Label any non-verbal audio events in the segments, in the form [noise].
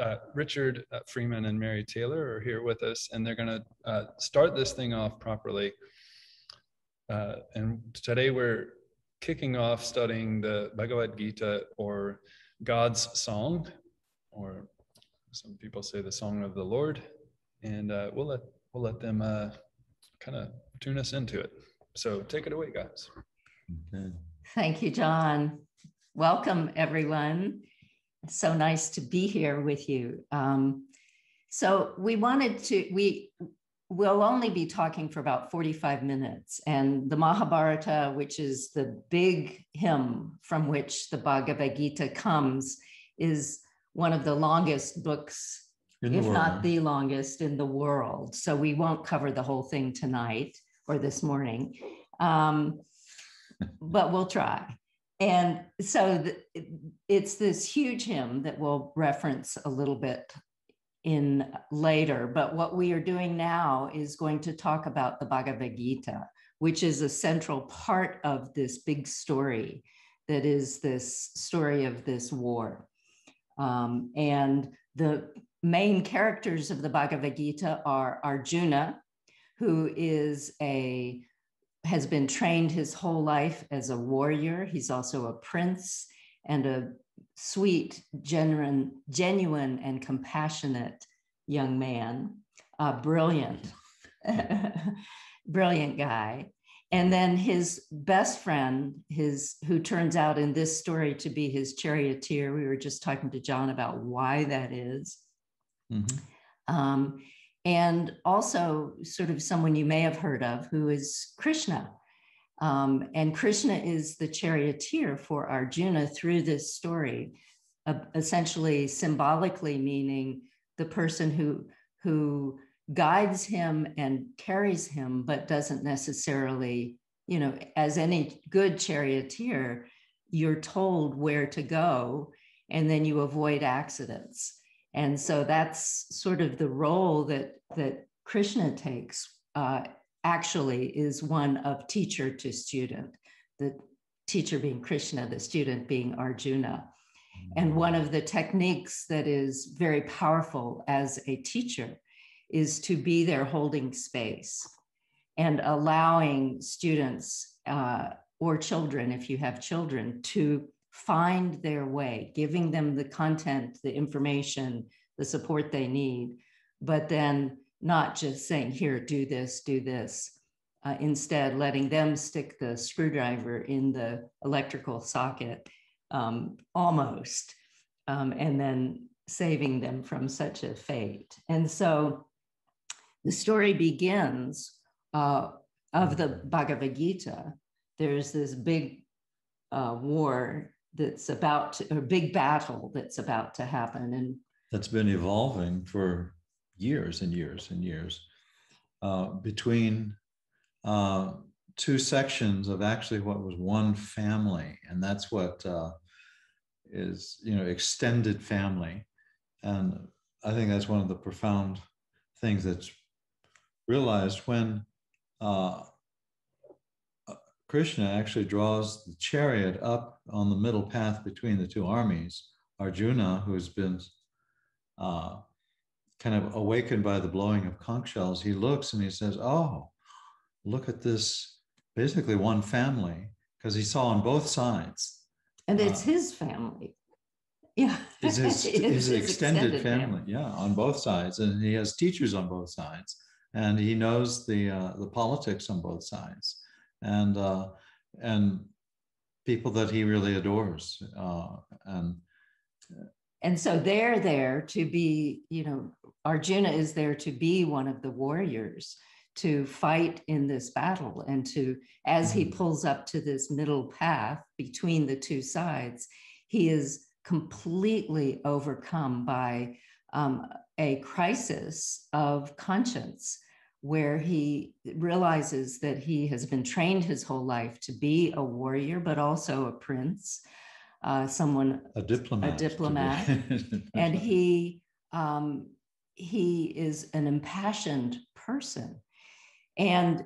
uh, Richard uh, Freeman and Mary Taylor are here with us, and they're going to uh, start this thing off properly. Uh, and today we're kicking off studying the Bhagavad Gita or God's Song, or some people say the Song of the Lord, and uh, we'll let we'll let them uh, kind of tune us into it. So take it away, guys. Okay. Thank you, John. Welcome, everyone. So nice to be here with you. Um, so we wanted to we we'll only be talking for about 45 minutes. And the Mahabharata, which is the big hymn from which the Bhagavad Gita comes, is one of the longest books, if not the longest in the world. So we won't cover the whole thing tonight or this morning, um, but we'll try. And so the, it's this huge hymn that we'll reference a little bit in later. But what we are doing now is going to talk about the Bhagavad Gita, which is a central part of this big story that is this story of this war. Um, and the main characters of the Bhagavad Gita are Arjuna, who is a has been trained his whole life as a warrior. He's also a prince and a sweet, genuine, genuine and compassionate young man, uh, brilliant, [laughs] brilliant guy. And then his best friend, his who turns out in this story to be his charioteer. We were just talking to John about why that is. Mm-hmm. Um, and also sort of someone you may have heard of who is Krishna. Um, and Krishna is the charioteer for Arjuna through this story, uh, essentially symbolically meaning the person who, who guides him and carries him, but doesn't necessarily, you know, as any good charioteer, you're told where to go and then you avoid accidents. And so that's sort of the role that, that Krishna takes uh, actually is one of teacher to student, the teacher being Krishna, the student being Arjuna. And one of the techniques that is very powerful as a teacher is to be there holding space and allowing students uh, or children, if you have children, to find their way, giving them the content, the information, the support they need, but then not just saying, here, do this, do this. Uh, instead, letting them stick the screwdriver in the electrical socket um, almost, um, and then saving them from such a fate. And so the story begins uh, of the Bhagavad Gita. There's this big uh, war that's about to, a big battle that's about to happen, and that's been evolving for years and years and years uh, between uh, two sections of actually what was one family, and that's what uh, is you know extended family, and I think that's one of the profound things that's realized when uh, Krishna actually draws the chariot up on the middle path between the two armies. Arjuna, who's been uh, kind of awakened by the blowing of conch shells, he looks and he says, Oh, look at this basically one family, because he saw on both sides. And it's uh, his family. Yeah. [laughs] It's his, [laughs] his, his extended, extended family. family. Yeah, on both sides. And he has teachers on both sides and he knows the uh, the politics on both sides, and uh, and people that he really adores, uh, and and so they're there to be, you know, Arjuna is there to be one of the warriors to fight in this battle, and to as he mm-hmm. pulls up to this middle path between the two sides, he is completely overcome by um, a crisis of conscience where he realizes that he has been trained his whole life to be a warrior, but also a prince, uh, someone a diplomat, a diplomat, [laughs] and he um, he is an impassioned person, and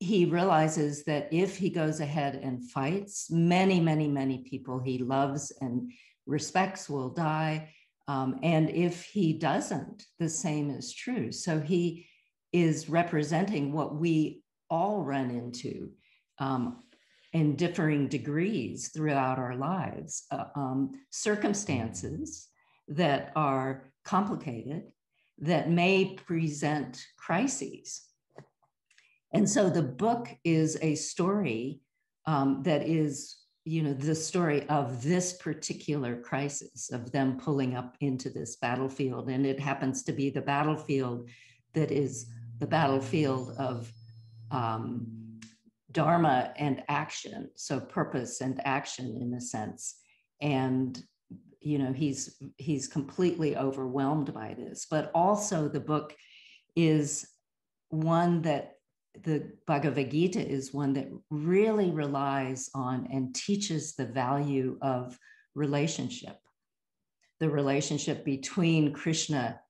he realizes that if he goes ahead and fights, many, many, many people he loves and respects will die, Um, and if he doesn't, the same is true. So he is representing what we all run into um, in differing degrees throughout our lives, uh, um, circumstances that are complicated, that may present crises. And so the book is a story um, that is, you know, the story of this particular crisis of them pulling up into this battlefield. And it happens to be the battlefield that is the battlefield of um, dharma and action so purpose and action in a sense. And you know he's he's completely overwhelmed by this. But also the book is one that the bhagavad gita is one that really relies on and teaches the value of relationship. The relationship between krishna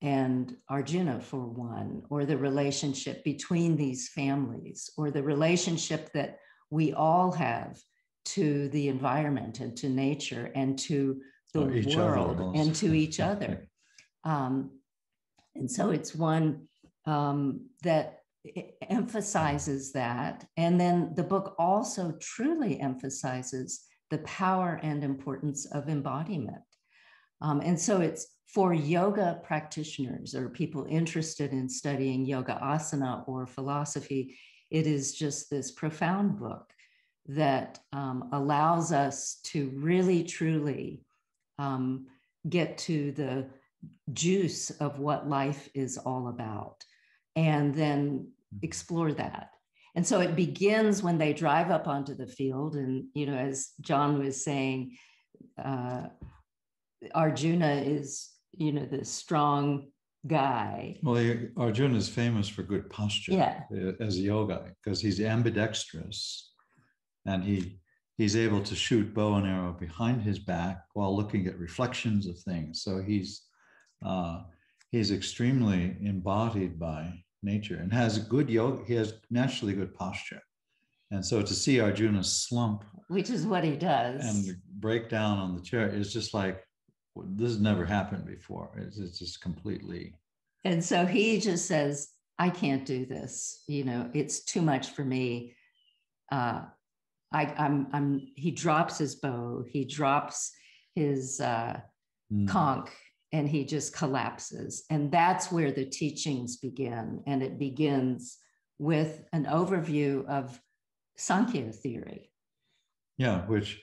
and Arjuna, for one, or the relationship between these families, or the relationship that we all have to the environment and to nature and to the world and to each [laughs] other. Um, and so it's one um, that emphasizes that. And then the book also truly emphasizes the power and importance of embodiment. Um, and so it's for yoga practitioners or people interested in studying yoga asana or philosophy, it is just this profound book that um, allows us to really truly um, get to the juice of what life is all about and then mm-hmm. explore that and so it begins when they drive up onto the field and you know as john was saying uh, arjuna is you know, the strong guy. Well, Arjuna is famous for good posture yeah. Uh, as a yoga because he's ambidextrous and he he's able to shoot bow and arrow behind his back while looking at reflections of things. So he's uh, he's extremely embodied by nature and has good yoga. He has naturally good posture. And so to see Arjuna slump, which is what he does, and break down on the chair is just like this has never happened before. It's, it's just completely. And so he just says, I can't do this. You know, it's too much for me. Uh, I, I'm, I'm, he drops his bow, he drops his uh, mm. conch, and he just collapses. And that's where the teachings begin. And it begins with an overview of Sankhya theory. Yeah, which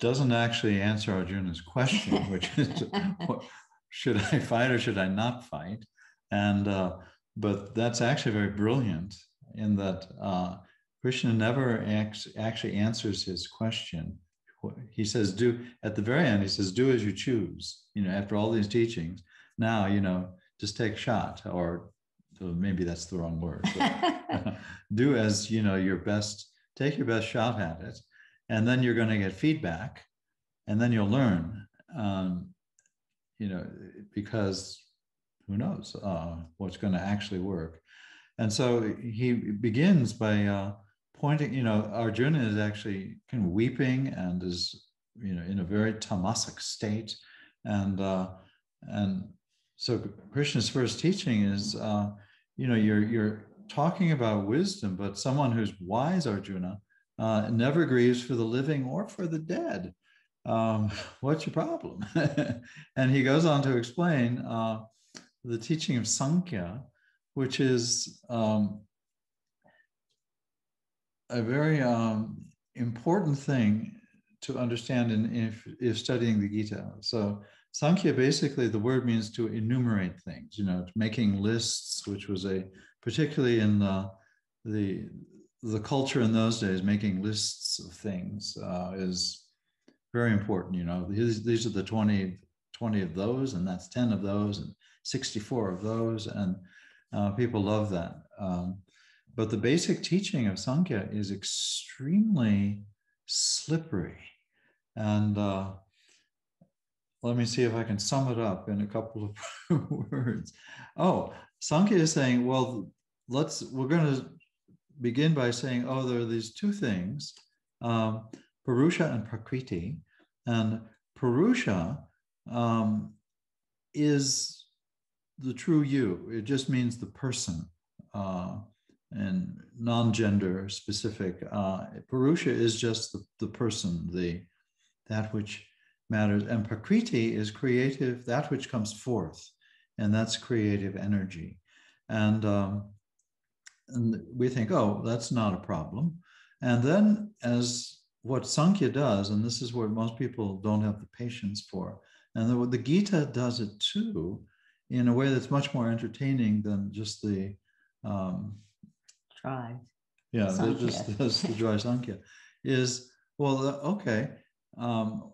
doesn't actually answer Arjuna's question, [laughs] which is what, should I fight or should I not fight? And uh, but that's actually very brilliant in that uh, Krishna never acts, actually answers his question. He says, "Do at the very end." He says, "Do as you choose." You know, after all these teachings, now you know, just take a shot, or maybe that's the wrong word. [laughs] [laughs] do as you know your best. Take your best shot at it, and then you're going to get feedback and then you'll learn um, you know because who knows uh, what's going to actually work. And so he begins by uh, pointing you know arjuna is actually kind of weeping and is you know in a very tamasic state. And uh, and so krishna's first teaching is uh, you know you're you're talking about wisdom but someone who's wise arjuna uh, never grieves for the living or for the dead. Um, [laughs] what's your problem? [laughs] and he goes on to explain uh, the teaching of Sankhya, which is um, a very um, important thing to understand in, if, if studying the Gita. So Sankhya basically the word means to enumerate things, you know, making lists, which was a particularly in the the the culture in those days, making lists of things uh, is very important. You know, these, these are the 20, 20 of those, and that's 10 of those, and 64 of those, and uh, people love that. Um, but the basic teaching of Sankhya is extremely slippery. And uh, let me see if I can sum it up in a couple of [laughs] words. Oh, Sankhya is saying, well, let's, we're going to begin by saying, oh, there are these two things, um, Purusha and Prakriti. And Purusha um, is the true you. It just means the person uh, and non-gender specific. Uh, Purusha is just the, the person, the that which matters. And Prakriti is creative, that which comes forth, and that's creative energy. And, um, and we think, oh, that's not a problem. And then, as what Sankhya does, and this is where most people don't have the patience for, and the, the Gita does it too, in a way that's much more entertaining than just the um, try. Yeah, just, [laughs] just the dry Sankhya is well, okay. Um,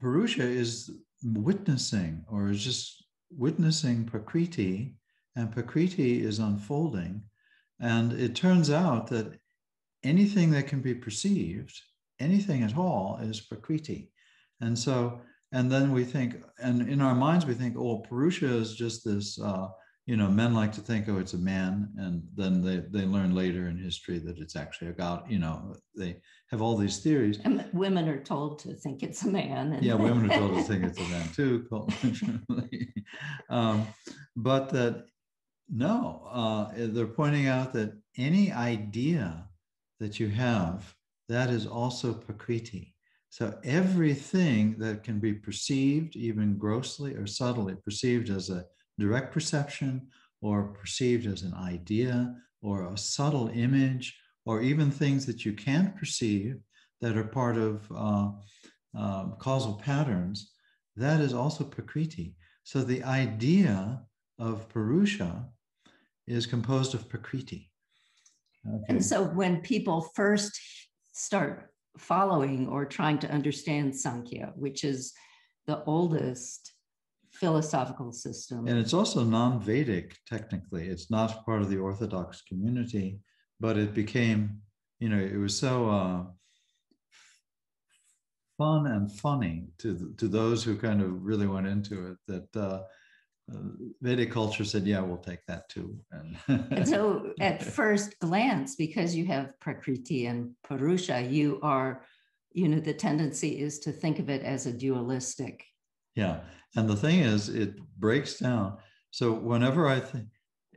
Purusha is witnessing or is just witnessing Prakriti, and Prakriti is unfolding. And it turns out that anything that can be perceived, anything at all, is Prakriti. And so, and then we think, and in our minds, we think, oh, Purusha is just this uh, you know, men like to think, oh, it's a man, and then they, they learn later in history that it's actually a god. You know, they have all these theories. And women are told to think it's a man. And yeah, women are told to [laughs] think it's a man too, [laughs] um, but that no, uh, they're pointing out that any idea that you have, that is also Prakriti. So everything that can be perceived, even grossly or subtly perceived as a direct perception or perceived as an idea or a subtle image or even things that you can't perceive that are part of uh, uh, causal patterns, that is also Prakriti. So the idea of Purusha is composed of Prakriti. Okay. And so when people first start following or trying to understand Sankhya, which is the oldest philosophical system. And it's also non Vedic, technically. It's not part of the Orthodox community, but it became, you know, it was so uh, fun and funny to, to those who kind of really went into it that. Uh, uh, Vedic culture said, "Yeah, we'll take that too." And, and so, [laughs] at first glance, because you have Prakriti and Purusha, you are, you know, the tendency is to think of it as a dualistic yeah. And the thing is, it breaks down. So whenever I think,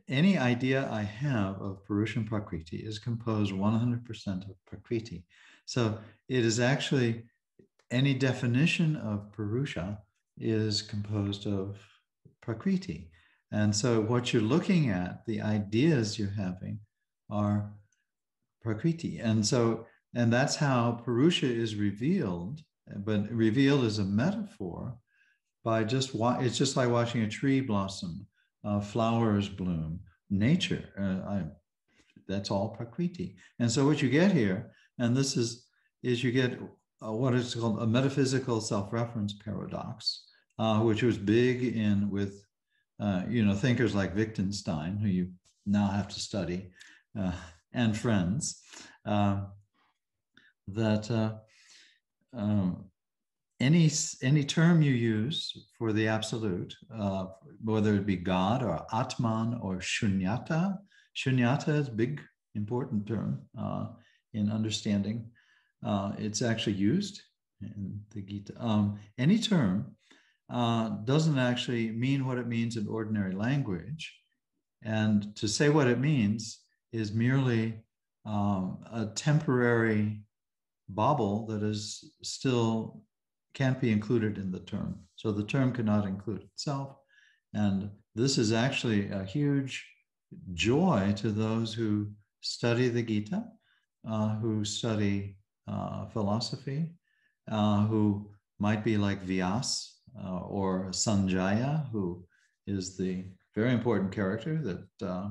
any idea I have of Purusha and Prakriti is composed 100% of Prakriti. So it is actually any definition of Purusha is composed of Prakriti. And so what you're looking at, the ideas you're having are Prakriti. And so, and that's how Purusha is revealed, but revealed as a metaphor by just it's just like watching a tree blossom, uh, flowers bloom, nature. Uh, I, that's all prakriti. And so what you get here, and this is is you get uh, what is called a metaphysical self-reference paradox, uh, which was big in with uh, you know thinkers like Wittgenstein, who you now have to study, uh, and friends. Um, that um, any any term you use for the absolute, uh, whether it be God or Atman or Shunyata, Shunyata is a big important term uh, in understanding. Uh, it's actually used in the Gita. Um, any term uh, doesn't actually mean what it means in ordinary language, and to say what it means is merely um, a temporary bauble that is still can't be included in the term. So the term cannot include itself. And this is actually a huge joy to those who study the Gita, uh, who study uh, philosophy, uh, who might be like Vyas uh, or Sanjaya, who is the very important character that uh,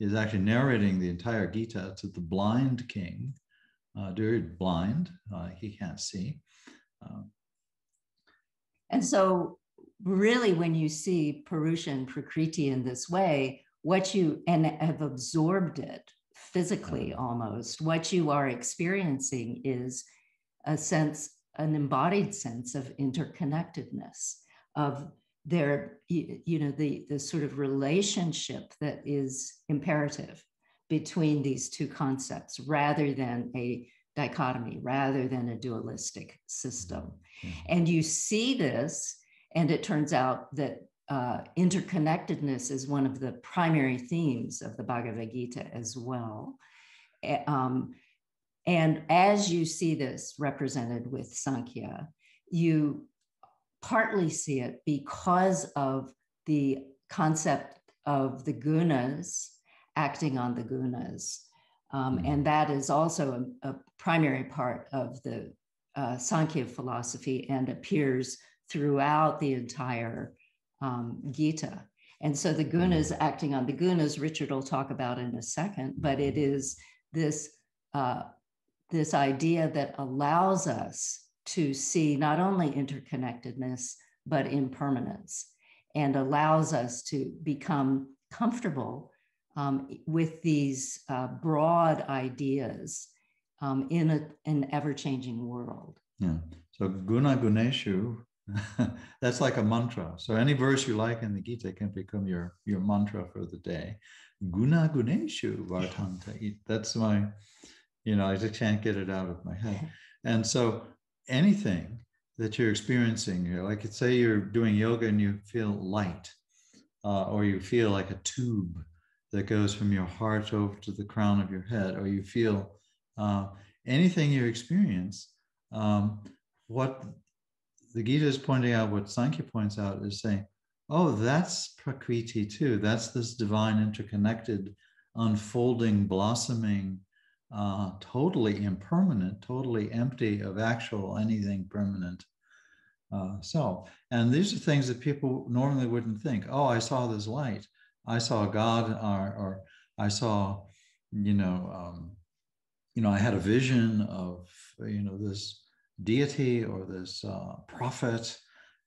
is actually narrating the entire Gita to the blind king. Uh, blind, uh, he can't see. And so, really, when you see Purusha and Prakriti in this way, what you and have absorbed it physically almost, what you are experiencing is a sense, an embodied sense of interconnectedness, of their, you know, the, the sort of relationship that is imperative between these two concepts rather than a dichotomy rather than a dualistic system. Mm-hmm. And you see this and it turns out that uh, interconnectedness is one of the primary themes of the Bhagavad Gita as well. Um, and as you see this represented with Sankhya, you partly see it because of the concept of the gunas acting on the gunas. Um, hmm. and that is also a, a primary part of the uh, Sankhya philosophy and appears throughout the entire um, Gita. And so the gunas hmm. acting on the gunas, Richard will talk about in a second, but it is this, uh, this idea that allows us to see not only interconnectedness, but impermanence, and allows us to become comfortable um, with these uh, broad ideas um, in a, an ever changing world. Yeah. So guna guneshu, [laughs] that's like a mantra. So any verse you like in the Gita can become your, your mantra for the day. Guna guneshu vartanta. That's my, you know, I just can't get it out of my head. [laughs] And so anything that you're experiencing, like say you're doing yoga and you feel light, uh, or you feel like a tube that goes from your heart over to the crown of your head, or you feel uh, anything you experience, um, what the Gita is pointing out, what Sankhya points out, is saying, oh, that's Prakriti too. That's this divine, interconnected, unfolding, blossoming uh, totally impermanent, totally empty of actual anything permanent uh, self. And these are things that people normally wouldn't think. Oh, I saw this light. I saw God, or, or I saw, you know, um, you know, I had a vision of, you know, this deity or this uh, prophet,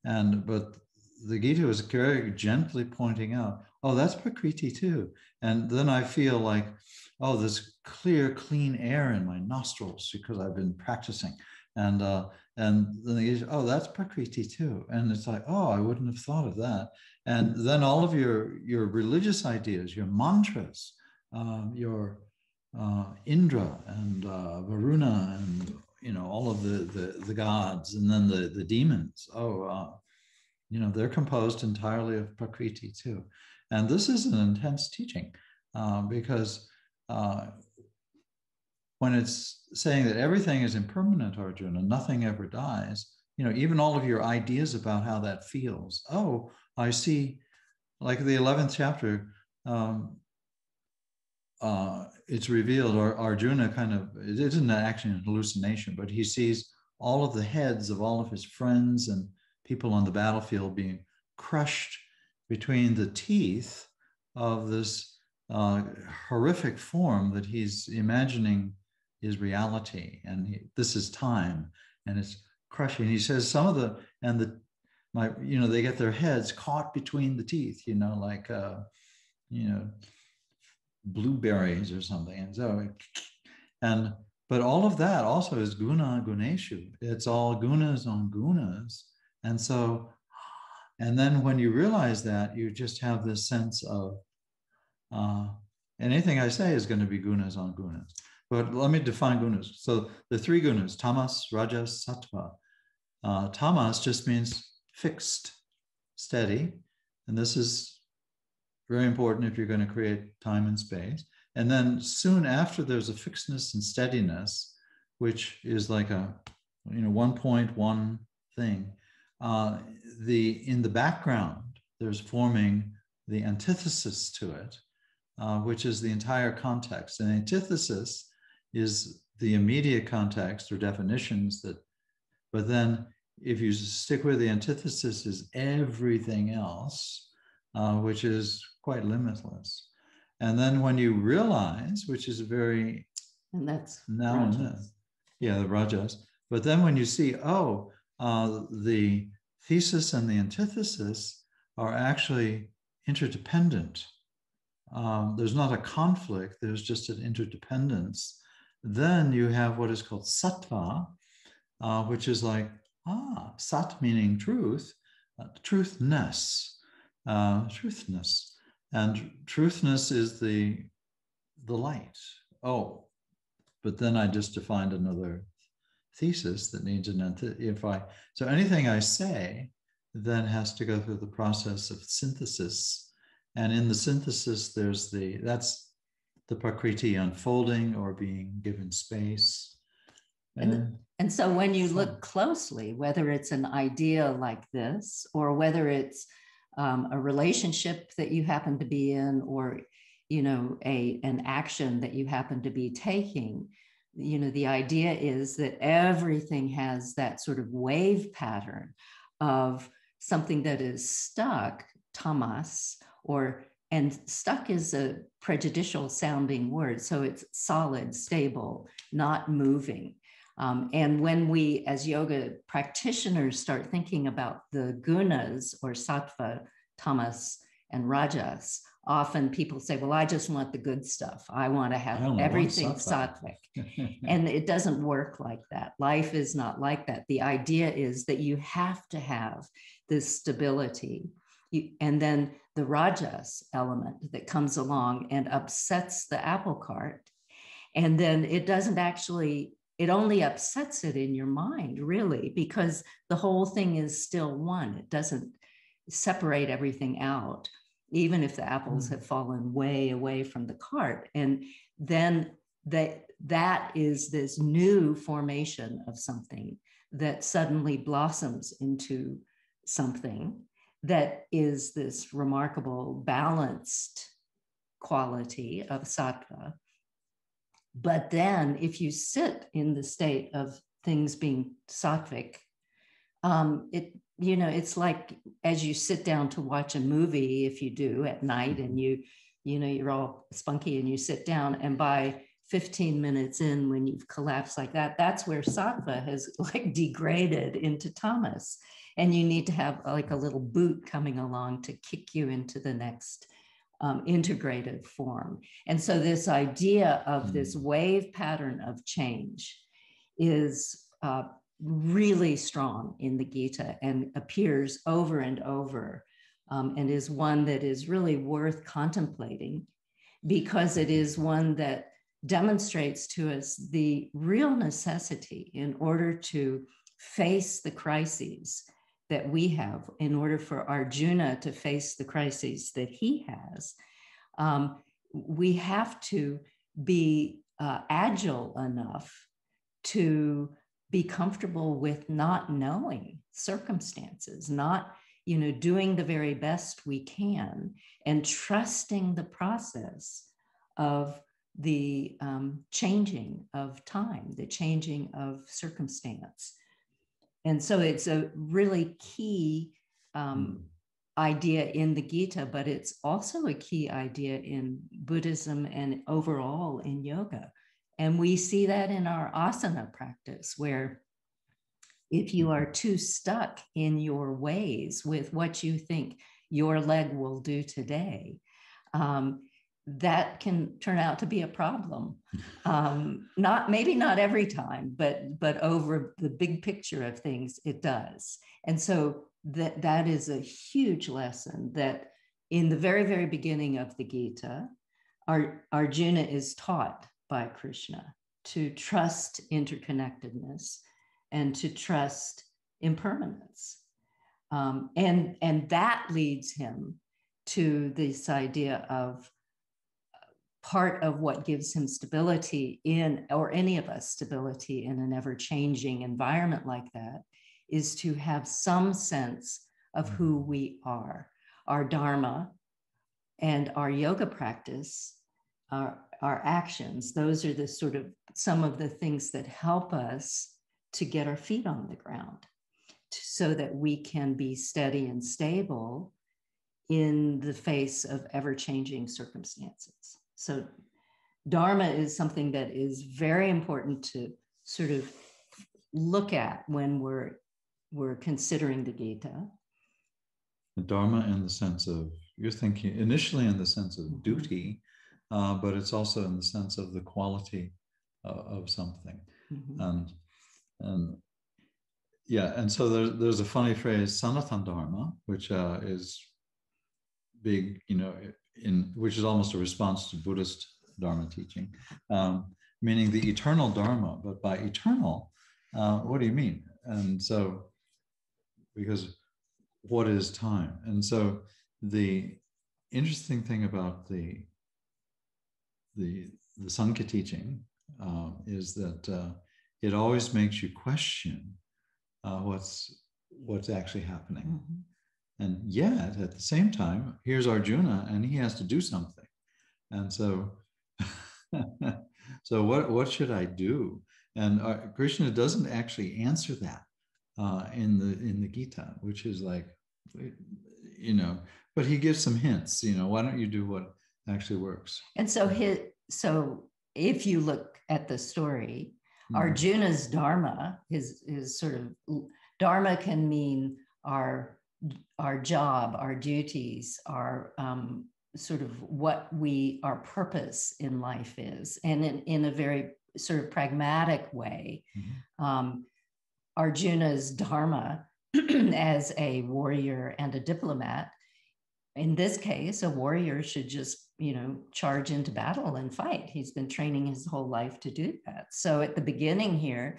and but the Gita was very gently pointing out, oh, that's Prakriti too. And then I feel like, oh, there's clear, clean air in my nostrils because I've been practicing. And uh, and then they oh, that's Prakriti too. And it's like, oh, I wouldn't have thought of that. And then all of your your religious ideas, your mantras, um, your uh, Indra and uh, Varuna and you know all of the, the the gods and then the the demons. Oh, uh, you know they're composed entirely of Prakriti too. And this is an intense teaching uh, because uh, when it's saying that everything is impermanent, Arjuna, nothing ever dies, you know, even all of your ideas about how that feels. Oh, I see, like the 11th chapter, um, uh, it's revealed, or Arjuna kind of, it isn't actually an hallucination, but he sees all of the heads of all of his friends and people on the battlefield being crushed between the teeth of this uh, horrific form that he's imagining is reality. And he, this is time and it's crushing. He says some of the and the my you know they get their heads caught between the teeth you know like uh you know blueberries or something. And so and but all of that also is guna guneshu. It's all gunas on gunas. And so and then when you realize that you just have this sense of uh, anything I say is going to be gunas on gunas. But let me define gunas. So the three gunas, tamas, rajas, sattva. Uh, tamas just means fixed, steady. And this is very important if you're going to create time and space. And then soon after, there's a fixedness and steadiness, which is like a, you know, 1.1 thing. Uh, the in the background, there's forming the antithesis to it, uh, which is the entire context. And antithesis is the immediate context or definitions that, but then if you stick with the antithesis is everything else, uh, which is quite limitless. And then when you realize, which is very and that's now rajas. and then, yeah, the rajas. But then when you see, oh, uh, the thesis and the antithesis are actually interdependent um, there's not a conflict, there's just an interdependence. Then you have what is called sattva, uh, which is like, ah, sat meaning truth, uh, truthness, uh, truthness. And truthness is the, the light. Oh, but then I just defined another thesis that needs an if I so anything I say then has to go through the process of synthesis. And in the synthesis, there's the that's the prakriti unfolding or being given space. And, and, and so when you look closely, whether it's an idea like this or whether it's um, a relationship that you happen to be in or you know a an action that you happen to be taking you know the idea is that everything has that sort of wave pattern of something that is stuck tamas or and stuck is a prejudicial sounding word so it's solid stable not moving um, and when we as yoga practitioners start thinking about the gunas or sattva tamas and rajas often people say, well, I just want the good stuff. I want to have everything sattvic. [laughs] and it doesn't work like that. Life is not like that. The idea is that you have to have this stability. You, and then the rajas element that comes along and upsets the apple cart. And then it doesn't actually, it only upsets it in your mind, really, because the whole thing is still one. It doesn't separate everything out even if the apples mm. have fallen way away from the cart. And then that that is this new formation of something that suddenly blossoms into something that is this remarkable balanced quality of sattva. But then, if you sit in the state of things being sattvic, um, it you know it's like as you sit down to watch a movie if you do at night and you you know you're all spunky and you sit down and by 15 minutes in when you've collapsed like that that's where sattva has [laughs] like degraded into tamas and you need to have like a little boot coming along to kick you into the next um, integrated form and so this idea of this hmm. wave pattern of change is uh, really strong in the Gita and appears over and over, um, and is one that is really worth contemplating because it is one that demonstrates to us the real necessity in order to face the crises that we have, in order for Arjuna to face the crises that he has. Um, we have to be uh, agile enough to be comfortable with not knowing circumstances, not you know doing the very best we can and trusting the process of the um, changing of time, the changing of circumstance. And so it's a really key um, hmm. idea in the Gita, but it's also a key idea in Buddhism and overall in yoga. And we see that in our asana practice, where if you are too stuck in your ways with what you think your leg will do today, um, that can turn out to be a problem. [laughs] Um, not maybe not every time, but but over the big picture of things, it does. And so that that is a huge lesson that in the very very beginning of the Gita, our Arjuna is taught by Krishna, to trust interconnectedness and to trust impermanence. Um, and, and that leads him to this idea of part of what gives him stability in, or any of us stability in an ever changing environment like that, is to have some sense of who mm-hmm. we are. Our Dharma and our yoga practice are, our actions. Those are the sort of some of the things that help us to get our feet on the ground so that we can be steady and stable in the face of ever changing circumstances. So, Dharma is something that is very important to sort of look at when we're we're considering the Gita. Dharma in the sense of you're thinking initially in the sense of mm-hmm. duty, uh, but it's also in the sense of the quality uh, of something. Mm-hmm. And, and yeah, and so there's, there's a funny phrase, Sanatan Dharma, which uh, is big, you know, in which is almost a response to Buddhist Dharma teaching, um, meaning the eternal Dharma. But by eternal, uh, what do you mean? And so, because what is time? And so the interesting thing about the the the Sankhya teaching uh, is that uh, it always makes you question uh, what's what's actually happening. Mm-hmm. And yet, at the same time, here's Arjuna, and he has to do something. And so, [laughs] so what what should I do? And uh, Krishna doesn't actually answer that uh, in the in the Gita, which is like, you know, but he gives some hints. You know, why don't you do what actually works? And so his so if you look at the story, mm-hmm. Arjuna's dharma, his his sort of dharma can mean our our job, our duties, our um, sort of what we our purpose in life is, and in, in a very sort of pragmatic way. Mm-hmm. Um, Arjuna's dharma [clears throat] as a warrior and a diplomat. In this case, a warrior should just, you know, charge into battle and fight. He's been training his whole life to do that. So at the beginning here,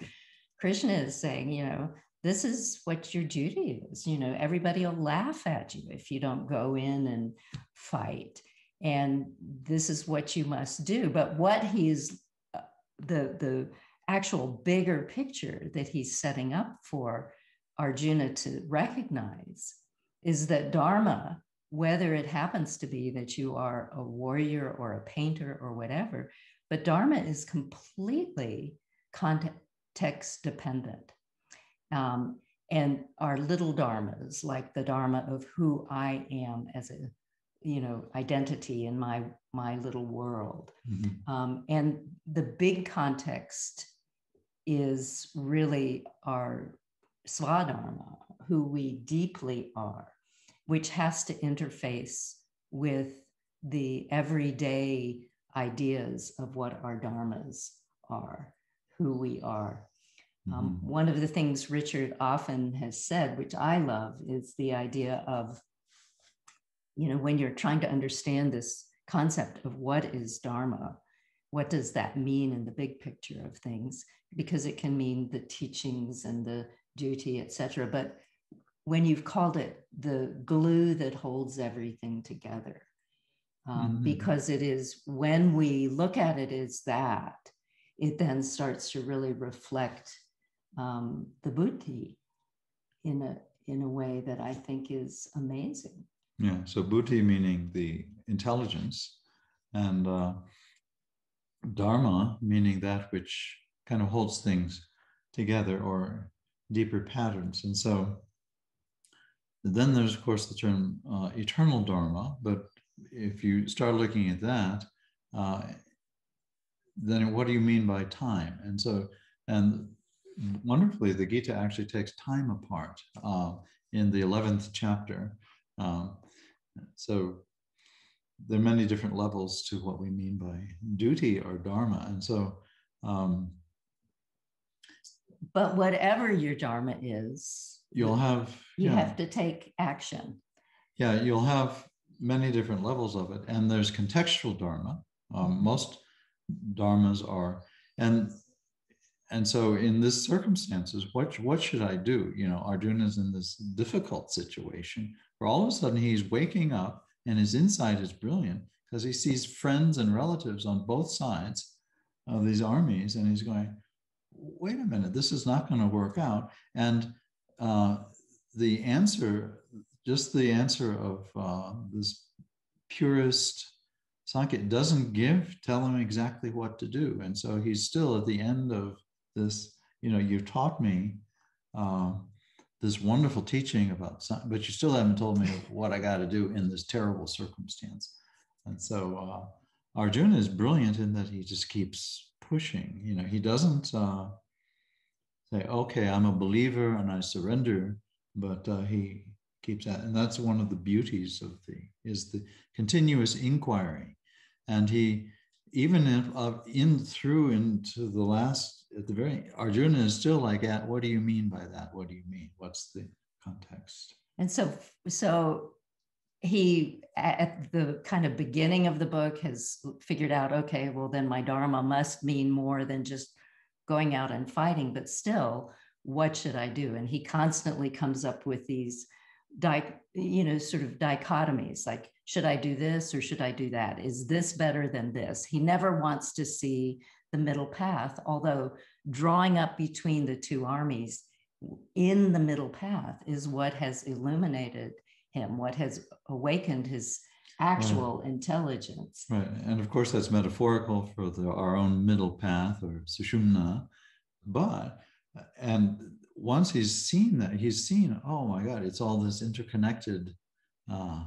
Krishna is saying, you know, this is what your duty is. You know, everybody will laugh at you if you don't go in and fight. And this is what you must do. But what he's uh, the the actual bigger picture that he's setting up for Arjuna to recognize is that Dharma, whether it happens to be that you are a warrior or a painter or whatever, but Dharma is completely context dependent. Um, and our little dharmas, like the dharma of who I am as a you know identity in my my little world mm-hmm. um, and the big context is really our swadharma who we deeply are which has to interface with the everyday ideas of what our dharmas are who we are um, mm-hmm. one of the things Richard often has said, which I love, is the idea of, you know, when you're trying to understand this concept of what is Dharma, what does that mean in the big picture of things? Because it can mean the teachings and the duty, etc. But when you've called it the glue that holds everything together, um, mm-hmm. because it is when we look at it as that, it then starts to really reflect um, the buddhi in a in a way that I think is amazing. Yeah. So buddhi meaning the intelligence, and uh, dharma meaning that which kind of holds things together or deeper patterns. And so then there's of course the term uh, eternal dharma, but if you start looking at that, uh, then what do you mean by time? And so, and wonderfully, the Gita actually takes time apart uh, in the 11th chapter. Um, so there are many different levels to what we mean by duty or dharma. And so, um, but whatever your dharma is, you'll have you yeah. have to take action. Yeah, you'll have many different levels of it, and there's contextual dharma. Um, most dharmas are, and and so in this circumstances what what should i do you know arjuna's in this difficult situation where all of a sudden he's waking up and his insight is brilliant because he sees friends and relatives on both sides of these armies and he's going wait a minute this is not going to work out and uh, the answer just the answer of uh, this purist Sankhya doesn't give, tell him exactly what to do. And so he's still at the end of this, you know, you've taught me uh, this wonderful teaching about, some, but you still haven't told me what I got to do in this terrible circumstance. And so uh, Arjuna is brilliant in that he just keeps pushing. You know, he doesn't uh, say, "Okay, I'm a believer and I surrender," but uh, he keeps that, and that's one of the beauties of the is the continuous inquiry, and he even in, uh, in through into the last at the very arjuna is still like at what do you mean by that what do you mean what's the context and so so he at the kind of beginning of the book has figured out okay well then my dharma must mean more than just going out and fighting but still what should i do and he constantly comes up with these di- you know, sort of dichotomies like, should I do this or should I do that? Is this better than this? He never wants to see the middle path, although drawing up between the two armies in the middle path is what has illuminated him, what has awakened his actual right. intelligence. Right. And of course, that's metaphorical for the, our own middle path or sushumna. But, and once he's seen that, he's seen, oh my God, it's all this interconnected, uh,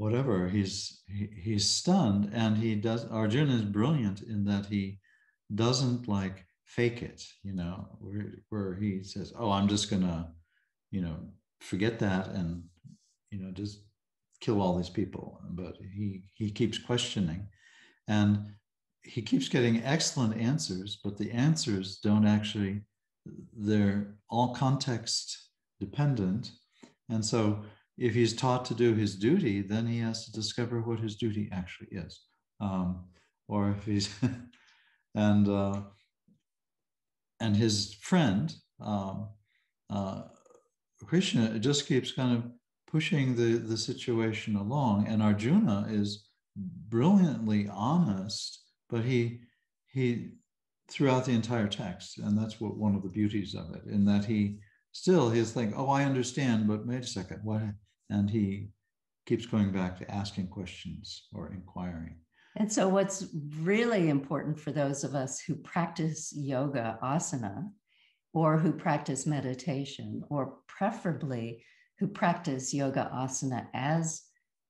whatever. He's he, he's stunned, and he does. Arjuna is brilliant in that he doesn't like fake it, you know, where, where he says, "Oh, I'm just gonna, you know, forget that and you know just kill all these people." But he he keeps questioning, and he keeps getting excellent answers, but the answers don't actually they're all context dependent. And so if he's taught to do his duty, then he has to discover what his duty actually is. Um, or if he's, [laughs] and, uh, and his friend, um, uh, Krishna just keeps kind of pushing the, the situation along. And Arjuna is brilliantly honest, but he, he throughout the entire text. And that's what one of the beauties of it, in that he still he's like, oh, I understand, but wait a second, what? And he keeps going back to asking questions or inquiring. And so, what's really important for those of us who practice yoga asana or who practice meditation, or preferably who practice yoga asana as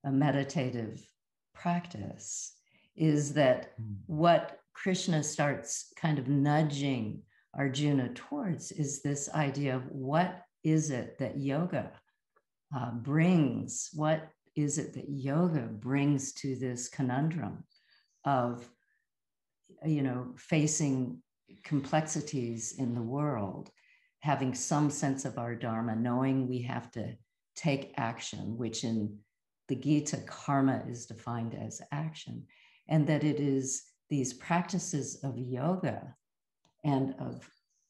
a meditative practice, is that hmm. what Krishna starts kind of nudging Arjuna towards is this idea of what is it that yoga uh, brings? What is it that yoga brings to this conundrum of, you know, facing complexities in the world, having some sense of our dharma, knowing we have to take action, which in the Gita, karma is defined as action, and that it is these practices of yoga and of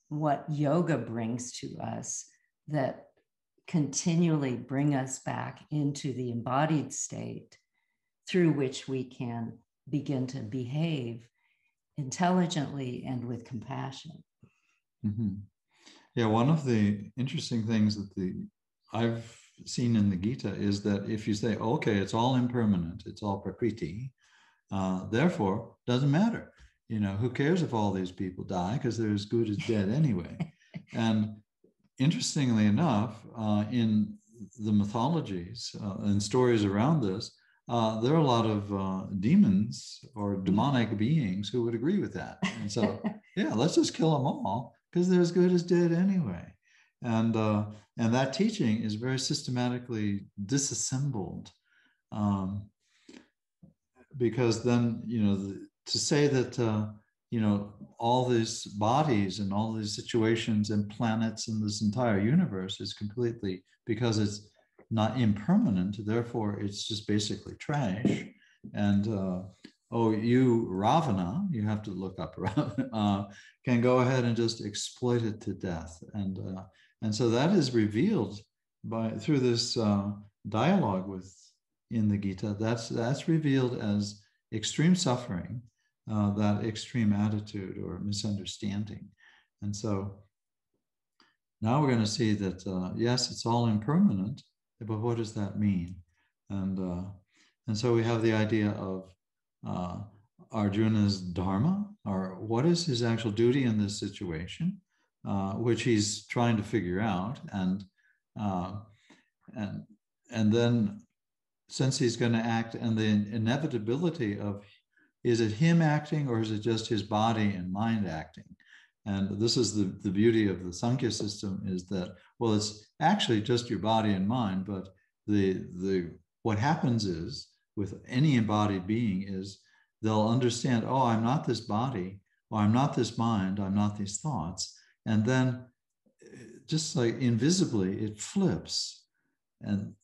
what yoga brings to us that continually bring us back into the embodied state through which we can begin to behave intelligently and with compassion. Mm-hmm. Yeah, one of the interesting things that the I've seen in the Gita is that if you say, okay, it's all impermanent, it's all prakriti, uh, therefore, doesn't matter. You know, who cares if all these people die because they're as good as dead anyway. [laughs] and interestingly enough, uh, in the mythologies uh, and stories around this, uh, there are a lot of uh, demons or demonic beings who would agree with that. And so, [laughs] yeah, let's just kill them all because they're as good as dead anyway. And uh, and that teaching is very systematically disassembled um, because then you know the, to say that uh, you know all these bodies and all these situations and planets in this entire universe is completely because it's not impermanent therefore it's just basically trash. And uh, oh you ravana you have to look up [laughs] uh, can go ahead and just exploit it to death. And uh, and so that is revealed by through this uh, dialogue with in the Gita, that's that's revealed as extreme suffering, uh, that extreme attitude or misunderstanding, and so now we're going to see that uh, yes, it's all impermanent, but what does that mean? And uh, and so we have the idea of uh, Arjuna's dharma, or what is his actual duty in this situation, uh, which he's trying to figure out, and uh, and and then since he's going to act and the inevitability of is it him acting or is it just his body and mind acting? And this is the, the beauty of the sankhya system is that well it's actually just your body and mind but the the what happens is with any embodied being is they'll understand oh i'm not this body or i'm not this mind i'm not these thoughts. And then just like invisibly it flips. And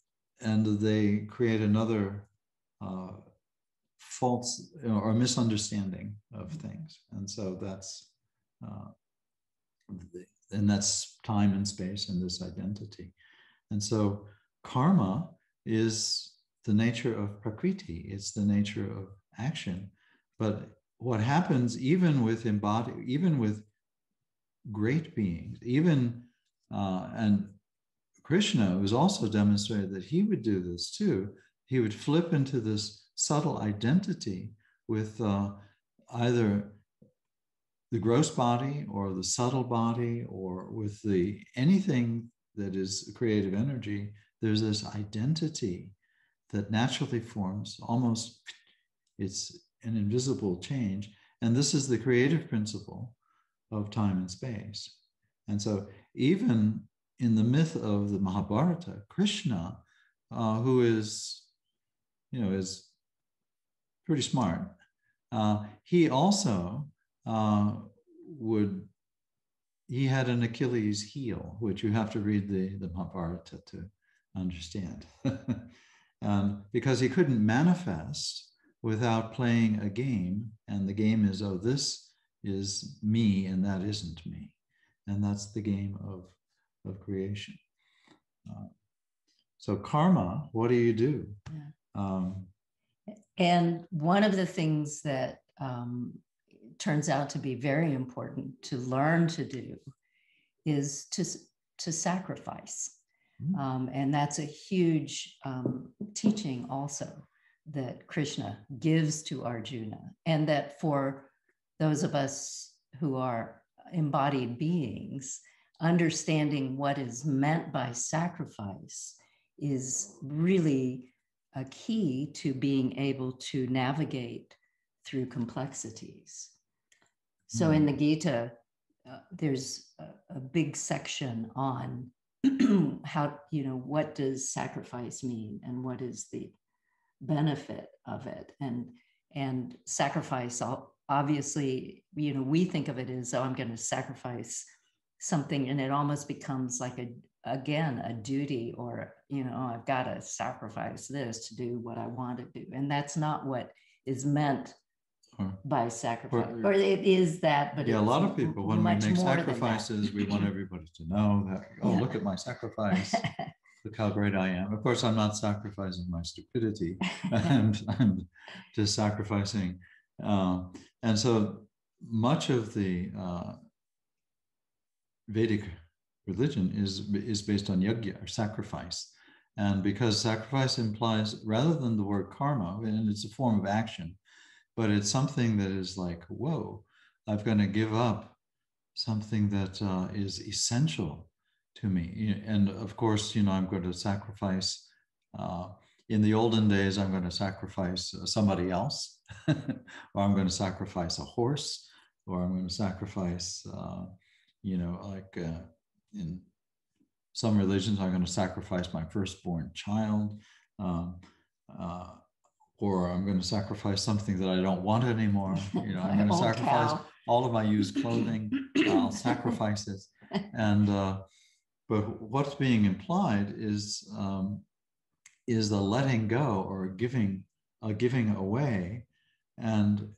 and they create another uh, false or misunderstanding of things and so that's uh, and that's time and space and this identity And so karma is the nature of prakriti, it's the nature of action. But what happens even with embodied, even with great beings, even uh, and Krishna was also demonstrated that he would do this too. He would flip into this subtle identity with uh, either the gross body or the subtle body or with the anything that is creative energy there's this identity that naturally forms almost it's an invisible change. And this is the creative principle of time and space. And so even in the myth of the mahabharata krishna uh, who is you know is pretty smart uh, he also uh, would he had an Achilles heel, which you have to read the, the Mahabharata to understand. and [laughs] because he couldn't manifest without playing a game, and the game is, oh, this is me and that isn't me. And that's the game of, of creation. Uh, so, karma, what do you do? Yeah. Um, and one of the things that um, turns out to be very important to learn to do is to, to sacrifice. Mm-hmm. Um, and that's a huge um, teaching also that Krishna gives to Arjuna, and that for those of us who are embodied beings, understanding what is meant by sacrifice is really a key to being able to navigate through complexities. So in mm-hmm. the Gita, uh, there's a, a, big section on [clears throat] how, you know, what does sacrifice mean and what is the benefit of it? And, and sacrifice, obviously, you know, we think of it as, oh, I'm going to sacrifice something and it almost becomes like a, again, a duty or, you know, oh, I've got to sacrifice this to do what I want to do. And that's not what is meant by sacrifice, or, or, it is that, but yeah, a lot of people when we make sacrifices, we want everybody to know that. [laughs] Oh, yeah. look at my sacrifice! [laughs] look how great I am. Of course, I'm not sacrificing my stupidity. [laughs] I'm, I'm just sacrificing, uh, and so much of the uh, Vedic religion is is based on yajna or sacrifice. And because sacrifice implies, rather than the word karma, and it's a form of action, but it's something that is like, whoa, I'm going to give up something that uh, is essential to me. And of course, you know, I'm going to sacrifice. Uh, in the olden days, I'm going to sacrifice somebody else, [laughs] or I'm going to sacrifice a horse, or I'm going to sacrifice, uh, you know, like uh, in some religions, I'm going to sacrifice my firstborn child. Um, uh, or I'm going to sacrifice something that I don't want anymore. You know, I'm [laughs] going to sacrifice cow. all of my used clothing. [clears throat] I'll sacrifice it. And uh, but what's being implied is um, is the letting go or giving a giving away, and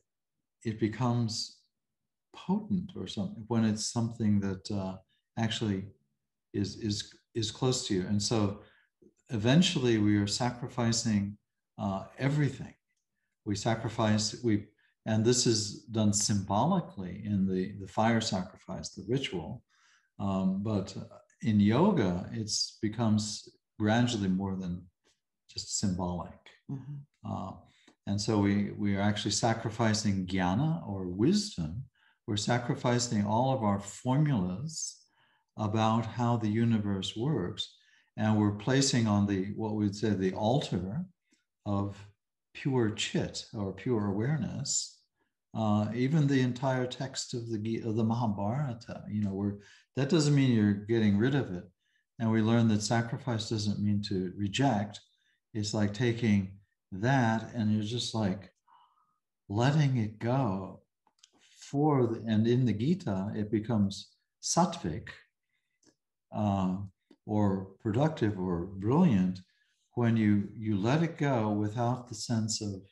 it becomes potent or something when it's something that uh, actually is is is close to you. And so eventually we are sacrificing uh, everything. We sacrifice, we, and this is done symbolically in the, the fire sacrifice, the ritual. Um, but in yoga, it becomes gradually more than just symbolic. Mm-hmm. Uh, and so we, we are actually sacrificing jnana or wisdom. We're sacrificing all of our formulas about how the universe works. And we're placing on the, what we'd say, the altar of pure chit or pure awareness, uh, even the entire text of the of the Mahabharata, you know, where that doesn't mean you're getting rid of it. And we learn that sacrifice doesn't mean to reject. It's like taking that and you're just like letting it go for the, and in the Gita it becomes sattvic uh, or productive or brilliant when you you let it go without the sense of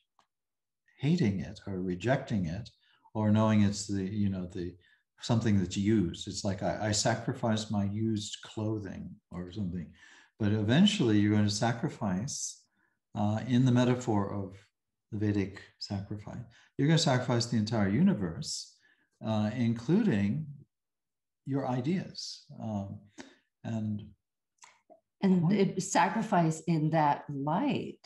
hating it or rejecting it or knowing it's the you know the something that's used it's like i, I sacrifice my used clothing or something but eventually you're going to sacrifice uh, in the metaphor of the Vedic sacrifice. You're going to sacrifice the entire universe, uh, including your ideas. Um, and and it, sacrifice in that light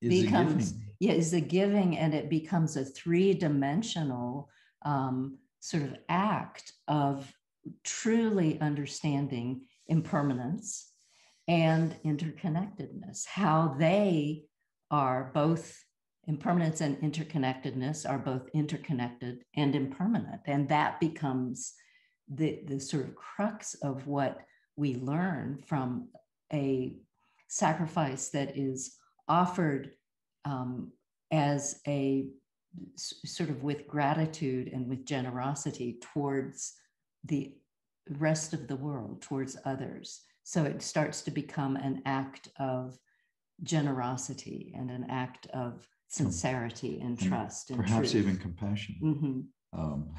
becomes yeah is a giving and it becomes a three-dimensional um, sort of act of truly understanding impermanence and interconnectedness how they are both impermanence and interconnectedness are both interconnected and impermanent and that becomes the, the sort of crux of what we learn from a sacrifice that is offered um, as a sort of with gratitude and with generosity towards the rest of the world, towards others. So it starts to become an act of generosity and an act of sincerity and, and trust and perhaps truth. even compassion. Mm-hmm. Um,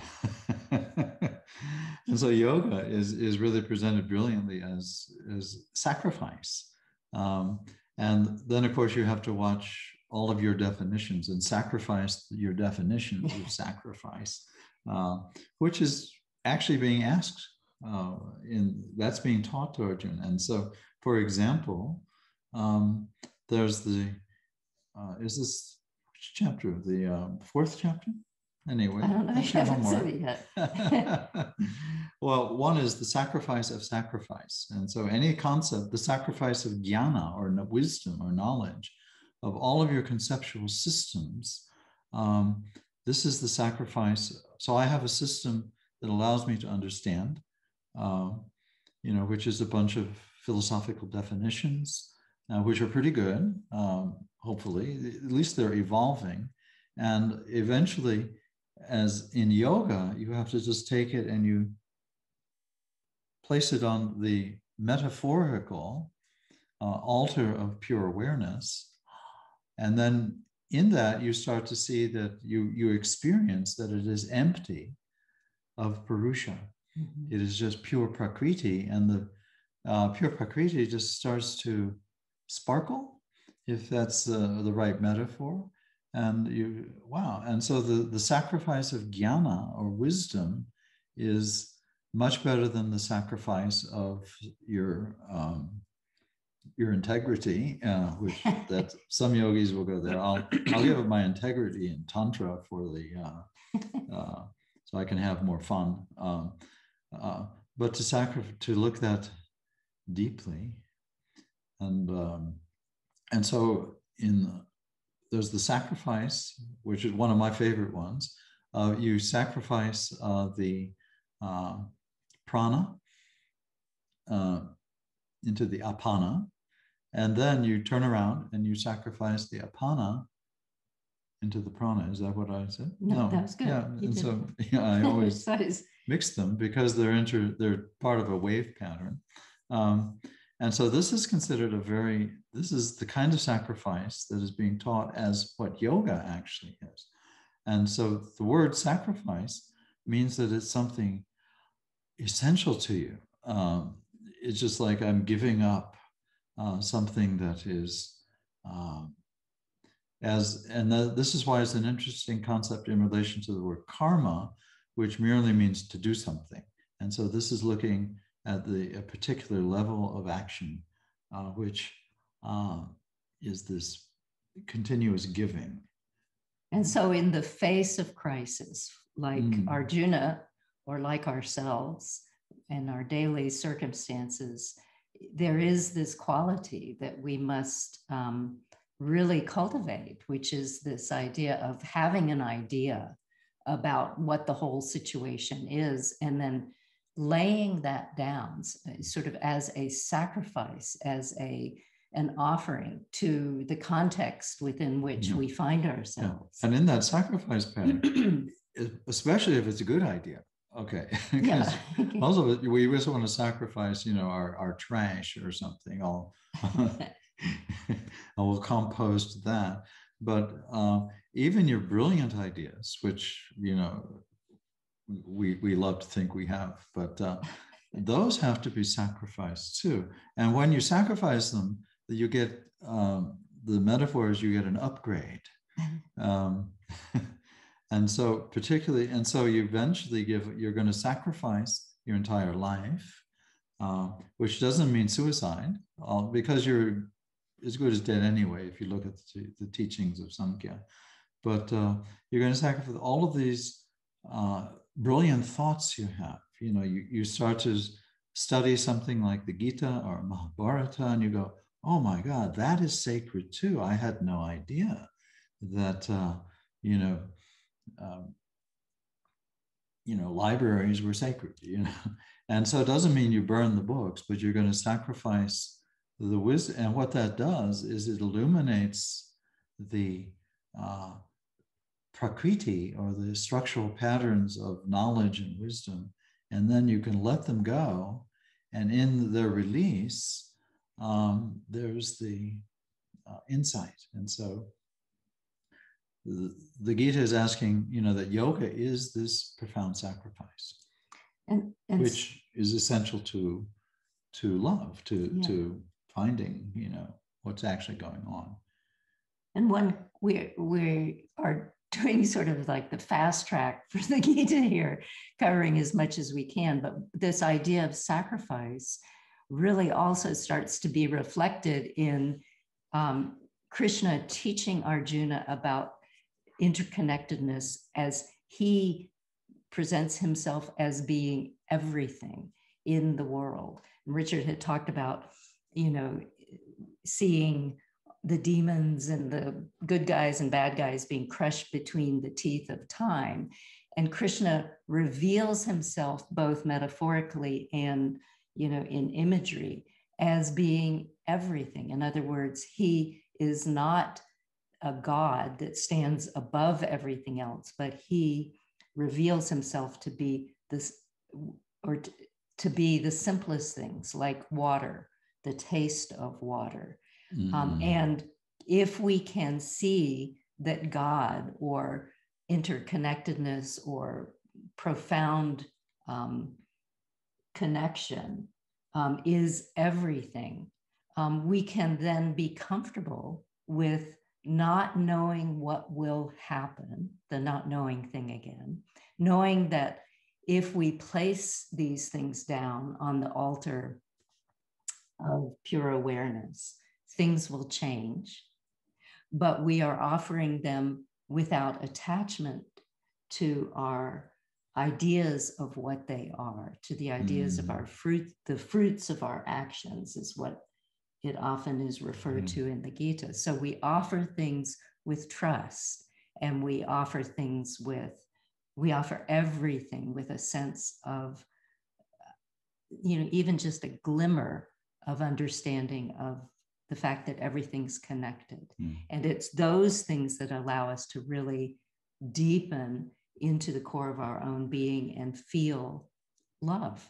[laughs] and so yoga is is really presented brilliantly as as sacrifice. Um, and then of course you have to watch all of your definitions and sacrifice your definitions of [laughs] sacrifice, uh, which is actually being asked uh, in that's being taught to Arjuna. And so, for example, um, there's the uh, is this which chapter? The um, fourth chapter? Anyway, I don't know. [laughs] I haven't said it yet. [laughs] well, one is the sacrifice of sacrifice. And so any concept, the sacrifice of jnana or wisdom or knowledge of all of your conceptual systems, um, this is the sacrifice. So I have a system that allows me to understand, uh, you know, which is a bunch of philosophical definitions, uh, which are pretty good, um, hopefully. At least they're evolving. And eventually, as in yoga, you have to just take it and you place it on the metaphorical uh, altar of pure awareness. And then in that, you start to see that you, you experience that it is empty of Purusha. Mm-hmm. It is just pure Prakriti. And the uh, pure Prakriti just starts to sparkle, if that's uh, the right metaphor and you wow. And so the the sacrifice of jnana or wisdom is much better than the sacrifice of your um, your integrity uh, which [laughs] that some yogis will go there. I'll i'll give up my integrity in tantra for the uh, [laughs] uh, so i can have more fun. Um, uh, but to sacrifice to look that deeply and um, and so in there's the sacrifice, which is one of my favorite ones. Uh, you sacrifice uh, the uh, prana uh, into the apana, and then you turn around and you sacrifice the apana into the prana. Is that what I said? No, no. that was good. Yeah, you and so [laughs] yeah, I always [laughs] mix them because they're inter they're part of a wave pattern. Um, and so this is considered a very, this is the kind of sacrifice that is being taught as what yoga actually is. And so the word sacrifice means that it's something essential to you. Um, it's just like I'm giving up uh, something that is um, as, and the, this is why it's an interesting concept in relation to the word karma, which merely means to do something. And so this is looking at the a particular level of action, uh, which uh, is this continuous giving. And so, in the face of crisis, like mm. Arjuna or like ourselves and our daily circumstances, there is this quality that we must um, really cultivate, which is this idea of having an idea about what the whole situation is and then laying that down sort of as a sacrifice, as a an offering to the context within which yeah. we find ourselves. Yeah. And in that sacrifice pattern, [clears throat] especially if it's a good idea. Okay. because [laughs] yeah. [laughs] also we just want to sacrifice, you know, our, our trash or something. I'll [laughs] I will compost that. But uh, even your brilliant ideas, which you know we we love to think we have, but uh, those have to be sacrificed too. And when you sacrifice them, you get um, the metaphors, you get an upgrade. Um, [laughs] and so, particularly, and so you eventually give, you're going to sacrifice your entire life, uh, which doesn't mean suicide, uh, because you're as good as dead anyway, if you look at the, the teachings of Samkhya. But uh, you're going to sacrifice all of these uh, brilliant thoughts you have. You know, you, you start to study something like the Gita or Mahabharata, and you go, oh my God, that is sacred too. I had no idea that, uh, you know, um, you know, libraries were sacred, [laughs] you know. And so it doesn't mean you burn the books, but you're going to sacrifice the wisdom. And what that does is it illuminates the uh, prakriti or the structural patterns of knowledge and wisdom. And then you can let them go. And in their release, um, there's the uh, insight. And so the, the Gita is asking, you know, that yoga is this profound sacrifice, and, and which is essential to to love, to yeah. to finding, you know, what's actually going on. And when we we are [laughs] doing sort of like the fast track [laughs] for the Gita here, covering as much as we can, but this idea of sacrifice really also starts to be reflected in um, Krishna teaching Arjuna about interconnectedness as he presents himself as being everything in the world. And Richard had talked about, you know, seeing the demons and the good guys and bad guys being crushed between the teeth of time. And Krishna reveals himself both metaphorically and you know, in imagery as being everything. In other words, he is not a God that stands above everything else, but he reveals himself to be this or to, be the simplest things like water, the taste of water. Mm. Um, and if we can see that God or interconnectedness or profound um, connection um, is everything, um, we can then be comfortable with not knowing what will happen, the not knowing thing again, knowing that if we place these things down on the altar of pure awareness, things will change. But we are offering them without attachment to our ideas of what they are, to the ideas mm. of our fruit, the fruits of our actions is what it often is referred mm. to in the Gita. So we offer things with trust and we offer things with, we offer everything with a sense of, you know, even just a glimmer of understanding of the fact that everything's connected. Mm. And it's those things that allow us to really deepen into the core of our own being and feel love.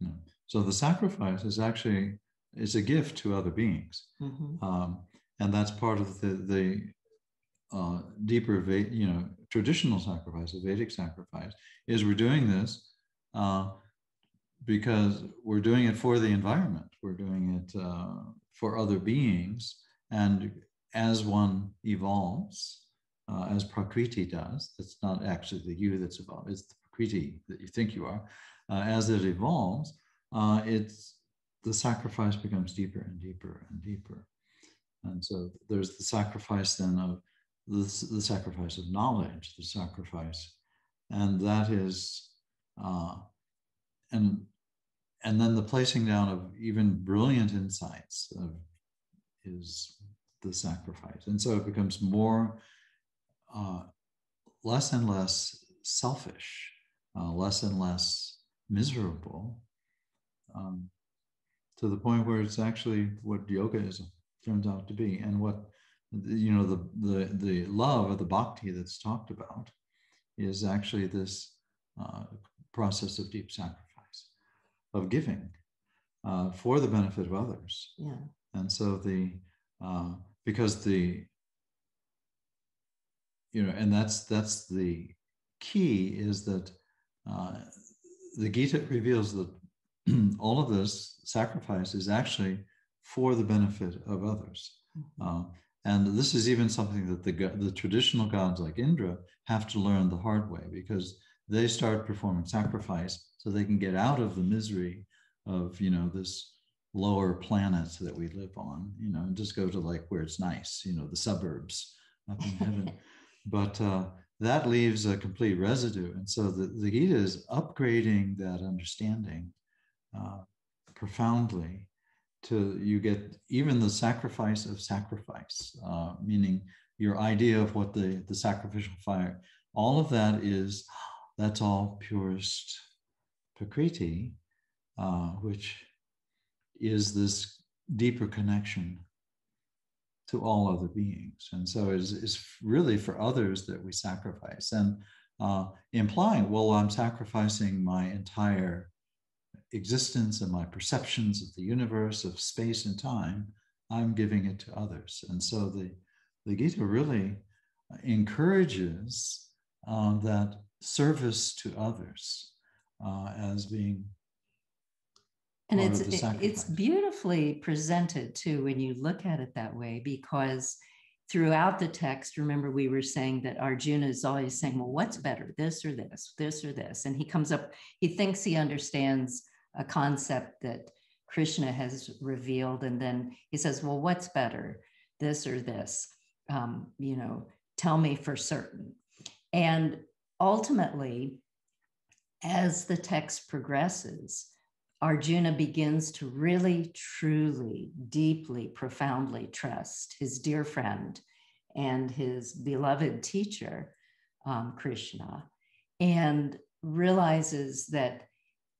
Yeah. So the sacrifice is actually is a gift to other beings, mm-hmm. um, and that's part of the the uh, deeper, you know, traditional sacrifice, the Vedic sacrifice, is we're doing this uh, because we're doing it for the environment. We're doing it uh, for other beings, and as one evolves, uh, as Prakriti does. That's not actually the you that's evolved, it's the Prakriti that you think you are. Uh, as it evolves, uh, it's the sacrifice becomes deeper and deeper and deeper. And so there's the sacrifice then of the, the sacrifice of knowledge, the sacrifice, and that is, uh, and and then the placing down of even brilliant insights of, is the sacrifice. And so it becomes more uh, less and less selfish, uh, less and less miserable, um, to the point where it's actually what yoga is turns out to be, and what you know the the the love of the bhakti that's talked about is actually this uh, process of deep sacrifice, of giving uh, for the benefit of others. Yeah. And so the uh, because the you know, and that's that's the key is that uh, the Gita reveals that [clears throat] all of this sacrifice is actually for the benefit of others. Mm-hmm. Uh, and this is even something that the, the traditional gods like Indra have to learn the hard way because they start performing sacrifice so they can get out of the misery of, you know, this lower planet that we live on, you know, and just go to like where it's nice, you know, the suburbs up in heaven. [laughs] but uh, that leaves a complete residue. And so the, the Gita is upgrading that understanding uh, profoundly to you get even the sacrifice of sacrifice, uh, meaning your idea of what the, the sacrificial fire, all of that is, that's all purest prakriti, uh, which is this deeper connection to all other beings. And so it's, it's really for others that we sacrifice. And uh, implying, well, I'm sacrificing my entire existence and my perceptions of the universe, of space and time, I'm giving it to others. And so the, the Gita really encourages uh, that service to others uh, as being and it's it's beautifully presented too when you look at it that way because throughout the text remember we were saying that arjuna is always saying well what's better this or this this or this and he comes up he thinks he understands a concept that Krishna has revealed. And then he says, Well, what's better, this or this? Um, you know, tell me for certain. And ultimately, as the text progresses, Arjuna begins to really, truly, deeply, profoundly trust his dear friend and his beloved teacher, um, Krishna, and realizes that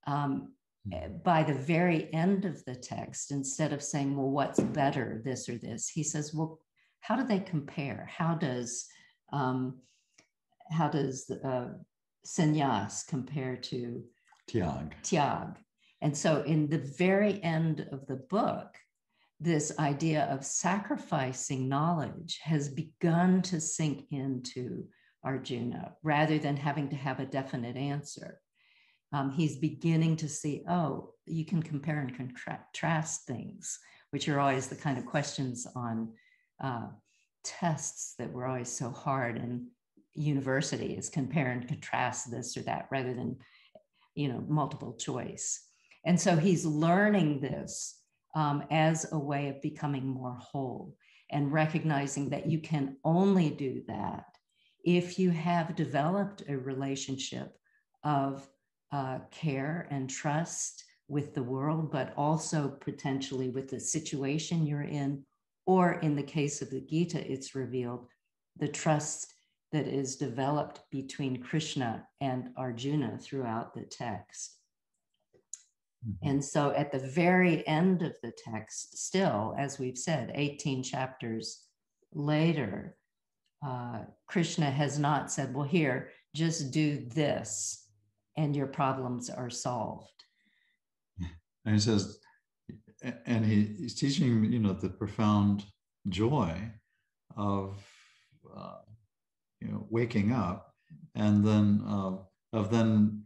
um, Eh, by the very end of the text, instead of saying, well, what's better, this or this, he says, well, how do they compare? How does um, how does uh, sannyas compare to Tiag? Tyag. And so, in the very end of the book, this idea of sacrificing knowledge has begun to sink into Arjuna rather than having to have a definite answer um, he's beginning to see, oh, you can compare and contrast things, which are always the kind of questions on uh, tests that were always so hard in university is compare and contrast this or that rather than, you know, multiple choice. And so he's learning this um, as a way of becoming more whole and recognizing that you can only do that if you have developed a relationship of uh, care and trust with the world, but also potentially with the situation you're in. Or in the case of the Gita, it's revealed the trust that is developed between Krishna and Arjuna throughout the text. Mm-hmm. And so at the very end of the text, still, as we've said, 18 chapters later, uh, Krishna has not said, well, here, just do this and your problems are solved. And he says, and he, he's teaching, you know, the profound joy of, uh, you know, waking up and then uh, of then,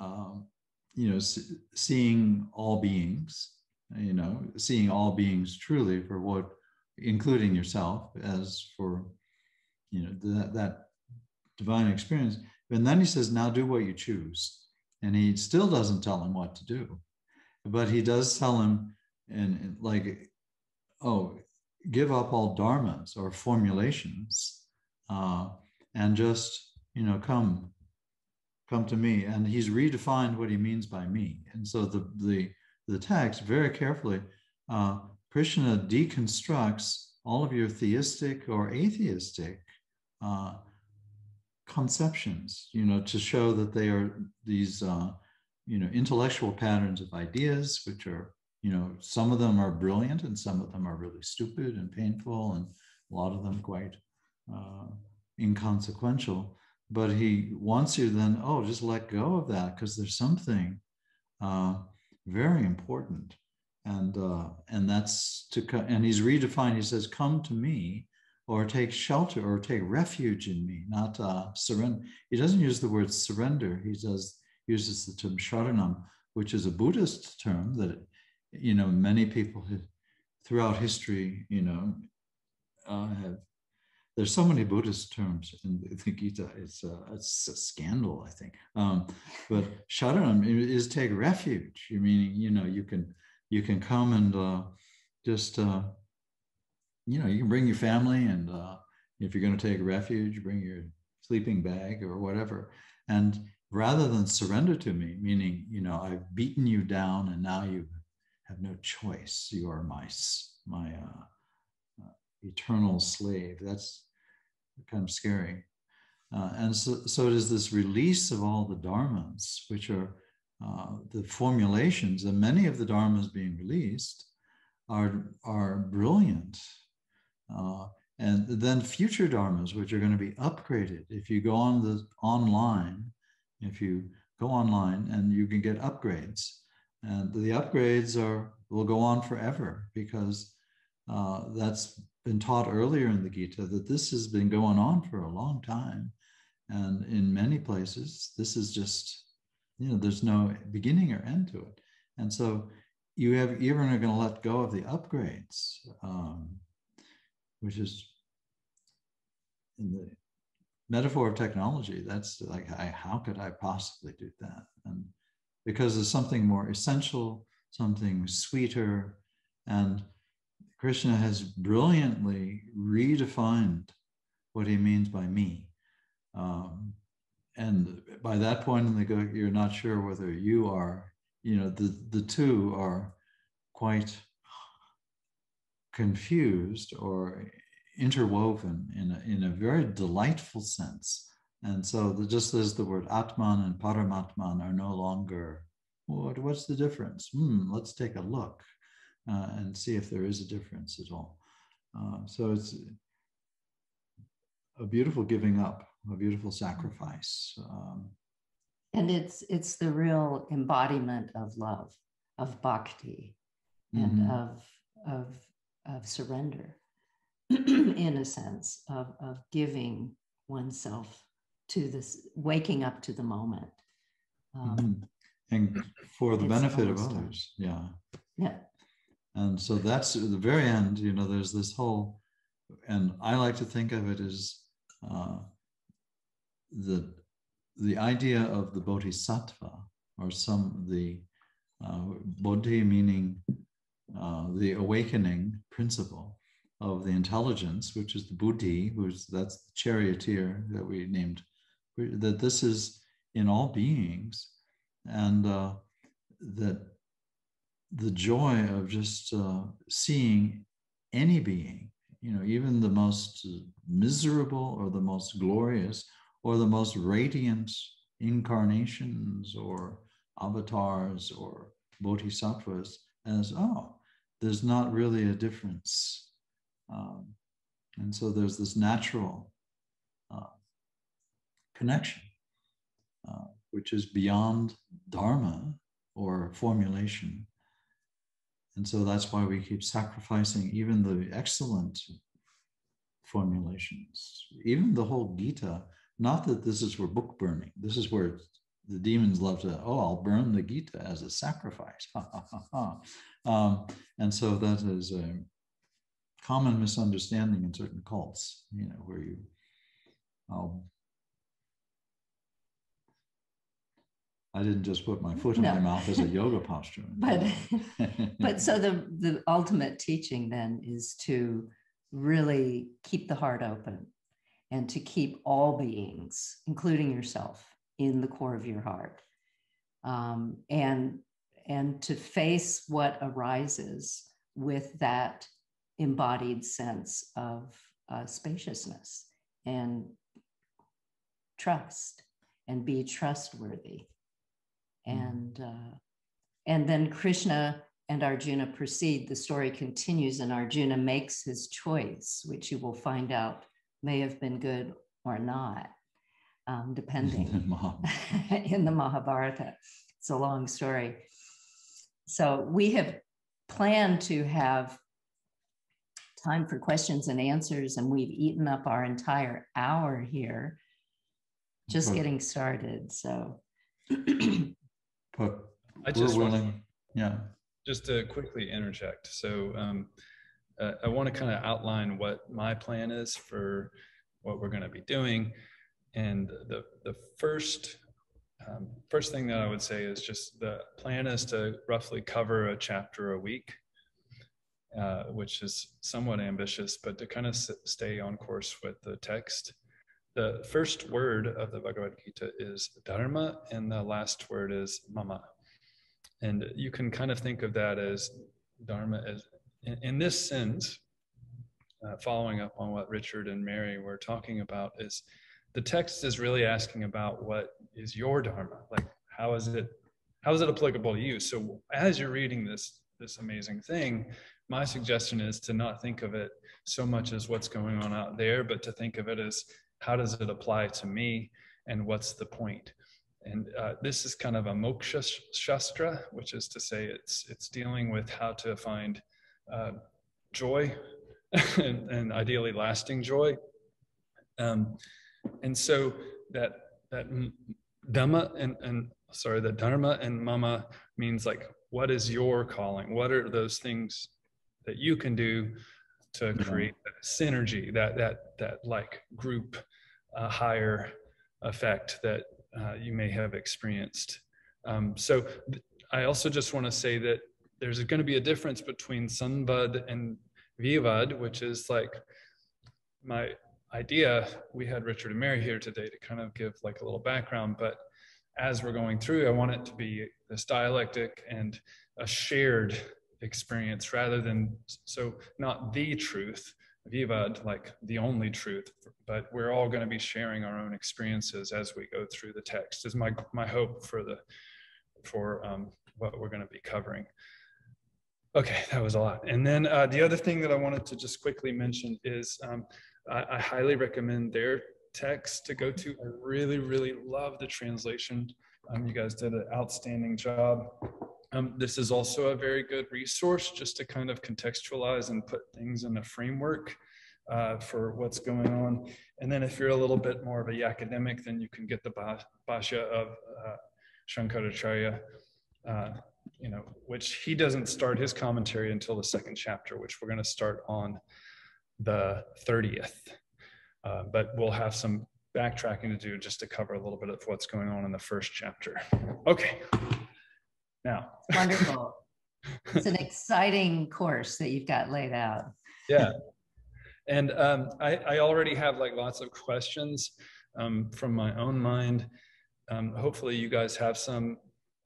um, you know, seeing all beings, you know, seeing all beings truly for what, including yourself as for, you know, that, that divine experience and then he says, now do what you choose. And he still doesn't tell him what to do. But he does tell him, and like, oh, give up all dharmas or formulations uh, and just, you know, come, come to me. And he's redefined what he means by me. And so the, the, the text very carefully, uh, Krishna deconstructs all of your theistic or atheistic uh, conceptions, you know, to show that they are these, uh, you know, intellectual patterns of ideas, which are, you know, some of them are brilliant and some of them are really stupid and painful and a lot of them quite uh, inconsequential. But he wants you then, oh, just let go of that because there's something uh, very important. And uh, and that's to and he's redefined. He says, "Come to me, or take shelter or take refuge in me, not uh, surrender. He doesn't use the word surrender. He does uses the term sharanam, which is a Buddhist term that, you know, many people throughout history, you know, uh, have. There's so many Buddhist terms in the Gita. It's a, it's a scandal, I think. Um, but sharanam is take refuge. You meaning, you know, you can you can come and uh, just, uh, you know, you can bring your family, and uh, if you're going to take refuge, bring your sleeping bag or whatever. And rather than surrender to me, meaning, you know, I've beaten you down and now you have no choice. You are my, my uh, uh, eternal slave. That's kind of scary. Uh, and so, so it is this release of all the dharmas, which are uh, the formulations, and many of the dharmas being released are, are brilliant. Uh, and then future dharmas, which are going to be upgraded. If you go on the online, if you go online and you can get upgrades, and the upgrades are will go on forever because uh, that's been taught earlier in the Gita that this has been going on for a long time, and in many places this is just you know there's no beginning or end to it, and so you have even are going to let go of the upgrades. Um, which is in the metaphor of technology, that's like, I, how could I possibly do that? And because there's something more essential, something sweeter, and Krishna has brilliantly redefined what he means by me. Um, and by that point in the go, you're not sure whether you are, you know, the, the two are quite confused or interwoven in a, in a very delightful sense. And so the, just as the word Atman and Paramatman are no longer, what, what's the difference? Hmm, let's take a look uh, and see if there is a difference at all. Uh, so it's a beautiful giving up, a beautiful sacrifice. Um, and it's it's the real embodiment of love, of bhakti, and mm-hmm. of of of surrender [clears throat] in a sense of, of giving oneself to this waking up to the moment um, mm-hmm. and for the benefit of others yeah yeah and so that's at the very end you know there's this whole and i like to think of it as uh, the the idea of the bodhisattva or some the uh, bodhi meaning uh, the awakening principle of the intelligence, which is the buddhi, which that's the charioteer that we named, that this is in all beings, and uh, that the joy of just uh, seeing any being, you know, even the most miserable or the most glorious or the most radiant incarnations or avatars or bodhisattvas as, oh, there's not really a difference. Um, and so there's this natural uh, connection, uh, which is beyond dharma or formulation. And so that's why we keep sacrificing even the excellent formulations, even the whole Gita. Not that this is for book burning, this is where the demons love to, oh, I'll burn the Gita as a sacrifice. [laughs] um, and so that is a common misunderstanding in certain cults, you know, where you, I'll, I didn't just put my foot in no. my mouth as a [laughs] yoga posture. but, [laughs] but so the, the ultimate teaching then is to really keep the heart open and to keep all beings, including yourself, in the core of your heart um, and and to face what arises with that embodied sense of uh, spaciousness and trust and be trustworthy. And uh, and then krishna and arjuna proceed the story continues and arjuna makes his choice which you will find out may have been good or not um, depending [laughs] [laughs] in the Mahabharata. It's a long story. So we have planned to have time for questions and answers, and we've eaten up our entire hour here, just getting started. So, [clears throat] but I just we're willing. Yeah. Just to quickly interject. So um, uh, I want to kind of outline what my plan is for what we're going to be doing. And the, the first um, first thing that I would say is just the plan is to roughly cover a chapter a week, uh, which is somewhat ambitious, but to kind of s- stay on course with the text. The first word of the Bhagavad Gita is dharma, and the last word is mama. And you can kind of think of that as dharma as in, in this sense, uh, following up on what Richard and Mary were talking about, is the text is really asking about what is your dharma, like how is it, how is it applicable to you? So as you're reading this this amazing thing, my suggestion is to not think of it so much as what's going on out there, but to think of it as how does it apply to me and what's the point? And uh, this is kind of a moksha shastra, which is to say it's it's dealing with how to find uh, joy [laughs] and, and, ideally lasting joy. Um, and so that that dhamma and, and sorry, the dharma and mama means like what is your calling? What are those things that you can do to create that synergy, that that that like group uh, higher effect that uh, you may have experienced. Um, so I also just want to say that there's going to be a difference between Samvad and Vivad, which is like my idea. We had Richard and Mary here today to kind of give like a little background, but as we're going through, I want it to be this dialectic and a shared experience rather than so not the truth, Vivad, like the only truth, but we're all going to be sharing our own experiences as we go through the text. Is my my hope for the for um, what we're going to be covering. Okay, that was a lot. And then uh, the other thing that I wanted to just quickly mention is um, I, I, highly recommend their text to go to. I really, really love the translation. Um, you guys did an outstanding job. Um, this is also a very good resource just to kind of contextualize and put things in a framework uh, for what's going on. And then if you're a little bit more of a academic, then you can get the Bhashya of uh, Shankaracharya. Uh, you know, which he doesn't start his commentary until the second chapter, which we're going to start on the 30th. Uh, but we'll have some backtracking to do just to cover a little bit of what's going on in the first chapter. Okay. Now. Wonderful. it's an exciting course that you've got laid out. yeah. And um, I, I already have like lots of questions um, from my own mind. Um, hopefully you guys have some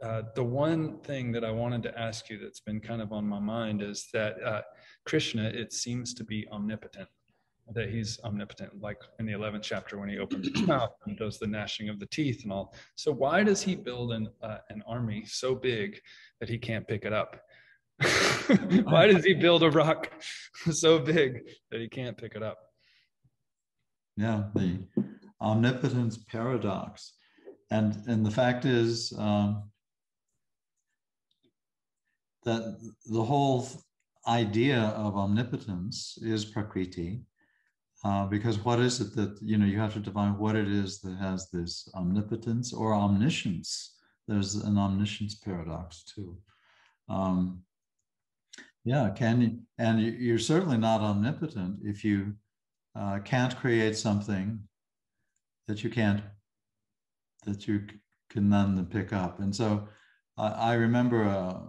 uh, the one thing that I wanted to ask you that's been kind of on my mind is that uh, Krishna, it seems to be omnipotent, that he's omnipotent, like in the 11th chapter when he opens his [coughs] mouth and does the gnashing of the teeth and all. So, why does he build an, uh, an army so big that he can't pick it up? [laughs] why does he build a rock [laughs] so big that he can't pick it up? Yeah, the omnipotence paradox. And, and the fact is, um, that the whole idea of omnipotence is prakriti uh, because what is it that you know you have to define what it is that has this omnipotence or omniscience? There's an omniscience paradox too. Um, yeah can you and you're certainly not omnipotent if you uh, can't create something that you can't that you can then pick up. And so uh, i remember uh,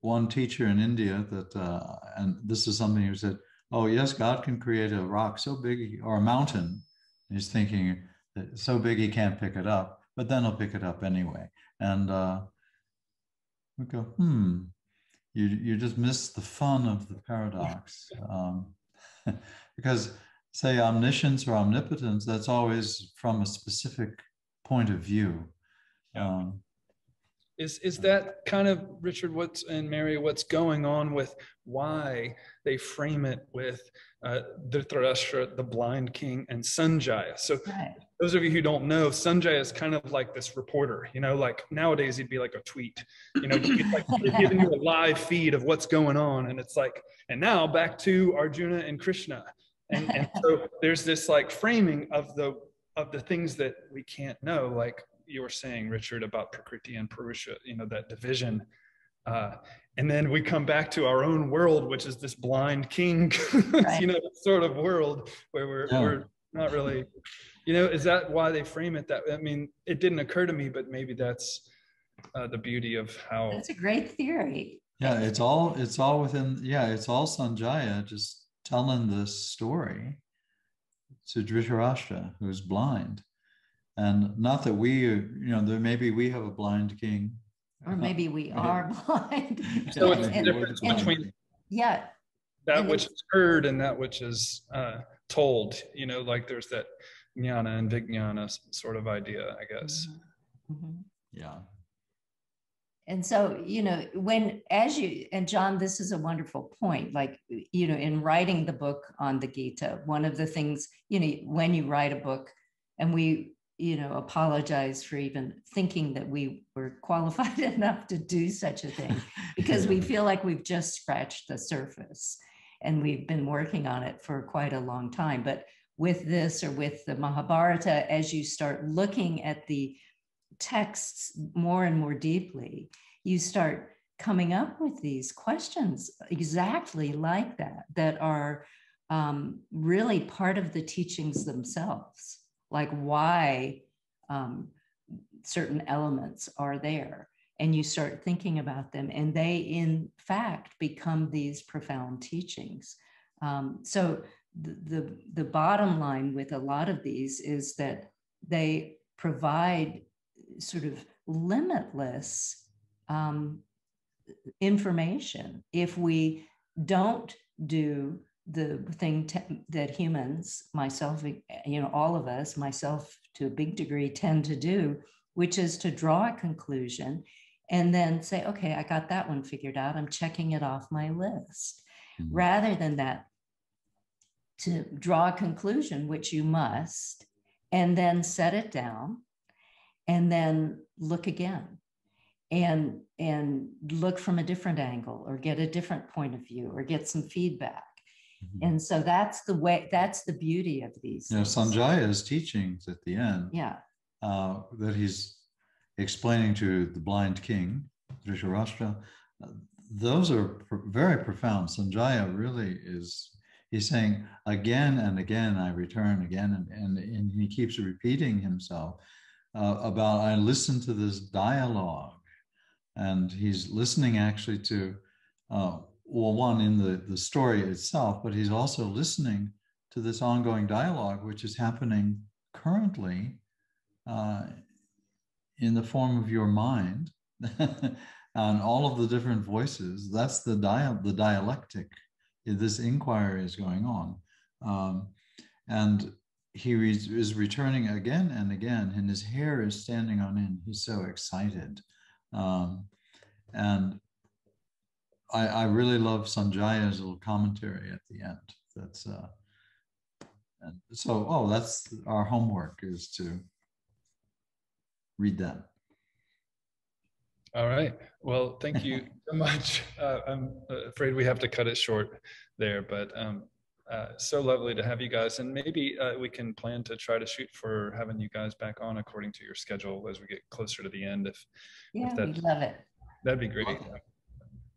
one teacher in India that, uh, and this is something who said, "Oh yes, God can create a rock so big or a mountain." he's thinking that so big he can't pick it up, but then he'll pick it up anyway. And uh, we go, "Hmm, you you just miss the fun of the paradox," [laughs] um, [laughs] because say omniscience or omnipotence, that's always from a specific point of view. Um, is is that kind of richard what's and mary what's going on with why they frame it with uh, Dhritarashtra, the blind king, and Sanjaya. So, right. those of you who don't know, Sanjaya is kind of like this reporter. You know, like nowadays he'd be like a tweet. You know, like [laughs] giving you a live feed of what's going on, and it's like, and now back to Arjuna and Krishna, and, and so [laughs] there's this like framing of the of the things that we can't know, like you were saying, Richard, about Prakriti and Purusha, you know, that division. Uh, and then we come back to our own world, which is this blind king, [laughs] right. you know, sort of world where we're, yeah. we're not really, you know, is that why they frame it that? I mean, it didn't occur to me, but maybe that's uh, the beauty of how. That's a great theory. Yeah, it's all it's all within. Yeah, it's all Sanjaya just telling this story to Dhritarashtra, who's blind, and not that we, you know, there maybe we have a blind king, or maybe we are [laughs] blind. [laughs] so it's the difference and, between yeah that and which is heard and that which is uh, told. You know, like there's that jnana and vijnana sort of idea, I guess. Mm-hmm. Mm-hmm. Yeah. And so, you know, when, as you, and John, this is a wonderful point. Like, you know, in writing the book on the Gita, one of the things, you know, when you write a book, and we, you know, apologize for even thinking that we were [laughs] qualified enough to do such a thing. Because we feel like we've just scratched the surface and we've been working on it for quite a long time. But with this or with the Mahabharata, as you start looking at the texts more and more deeply, you start coming up with these questions exactly like that, that are um, really part of the teachings themselves, like why um, certain elements are there. And you start thinking about them, and they, in fact, become these profound teachings. Um, so, the, the, the bottom line with a lot of these is that they provide sort of limitless um, information if we don't do the thing that humans myself you know all of us myself to a big degree tend to do which is to draw a conclusion and then say okay i got that one figured out. I'm checking it off my list. Mm-hmm. rather than that to draw a conclusion which you must and then set it down and then look again and and look from a different angle or get a different point of view or get some feedback mm-hmm. and so that's the way that's the beauty of these you know sanjaya's teachings at the end yeah. uh, that he's explaining to the blind king Dhritarashtra, uh, those are very profound. Sanjaya really is he's saying again and again i return again and, and, and he keeps repeating himself uh, about I listen to this dialogue, and he's listening actually to uh, well, one in the the story itself, but he's also listening to this ongoing dialogue, which is happening currently uh, in the form of your mind. [laughs] and all of the different voices that's the dia- the dialectic this inquiry is going on um, and he re- is returning again and again, and his hair is standing on end. He's so excited. Um, and I, I, really love Sanjaya's little commentary at the end. That's uh, and so oh, that's our homework is to read that. All right. Well, thank you [laughs] so much. Uh, I'm afraid we have to cut it short there, but um, uh, so lovely to have you guys, and maybe uh, we can plan to try to shoot for having you guys back on according to your schedule as we get closer to the end. If yeah, if we'd love it. That'd be great. That'd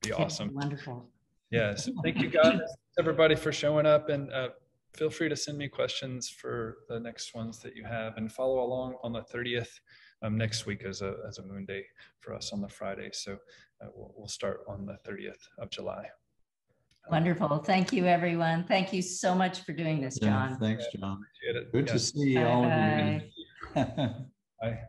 be awesome. Wonderful. Yes. Thank you guys, everybody, for showing up, and uh, feel free to send me questions for the next ones that you have, and follow along on the thirtieth. Um, next week as a as a moon day for us on the Friday, so uh, we'll, we'll start on the 30th of July. Wonderful. Thank you, everyone. Thank you so much for doing this, John. Yeah, thanks, John. Good yeah. to see you all. Bye. [laughs] Bye.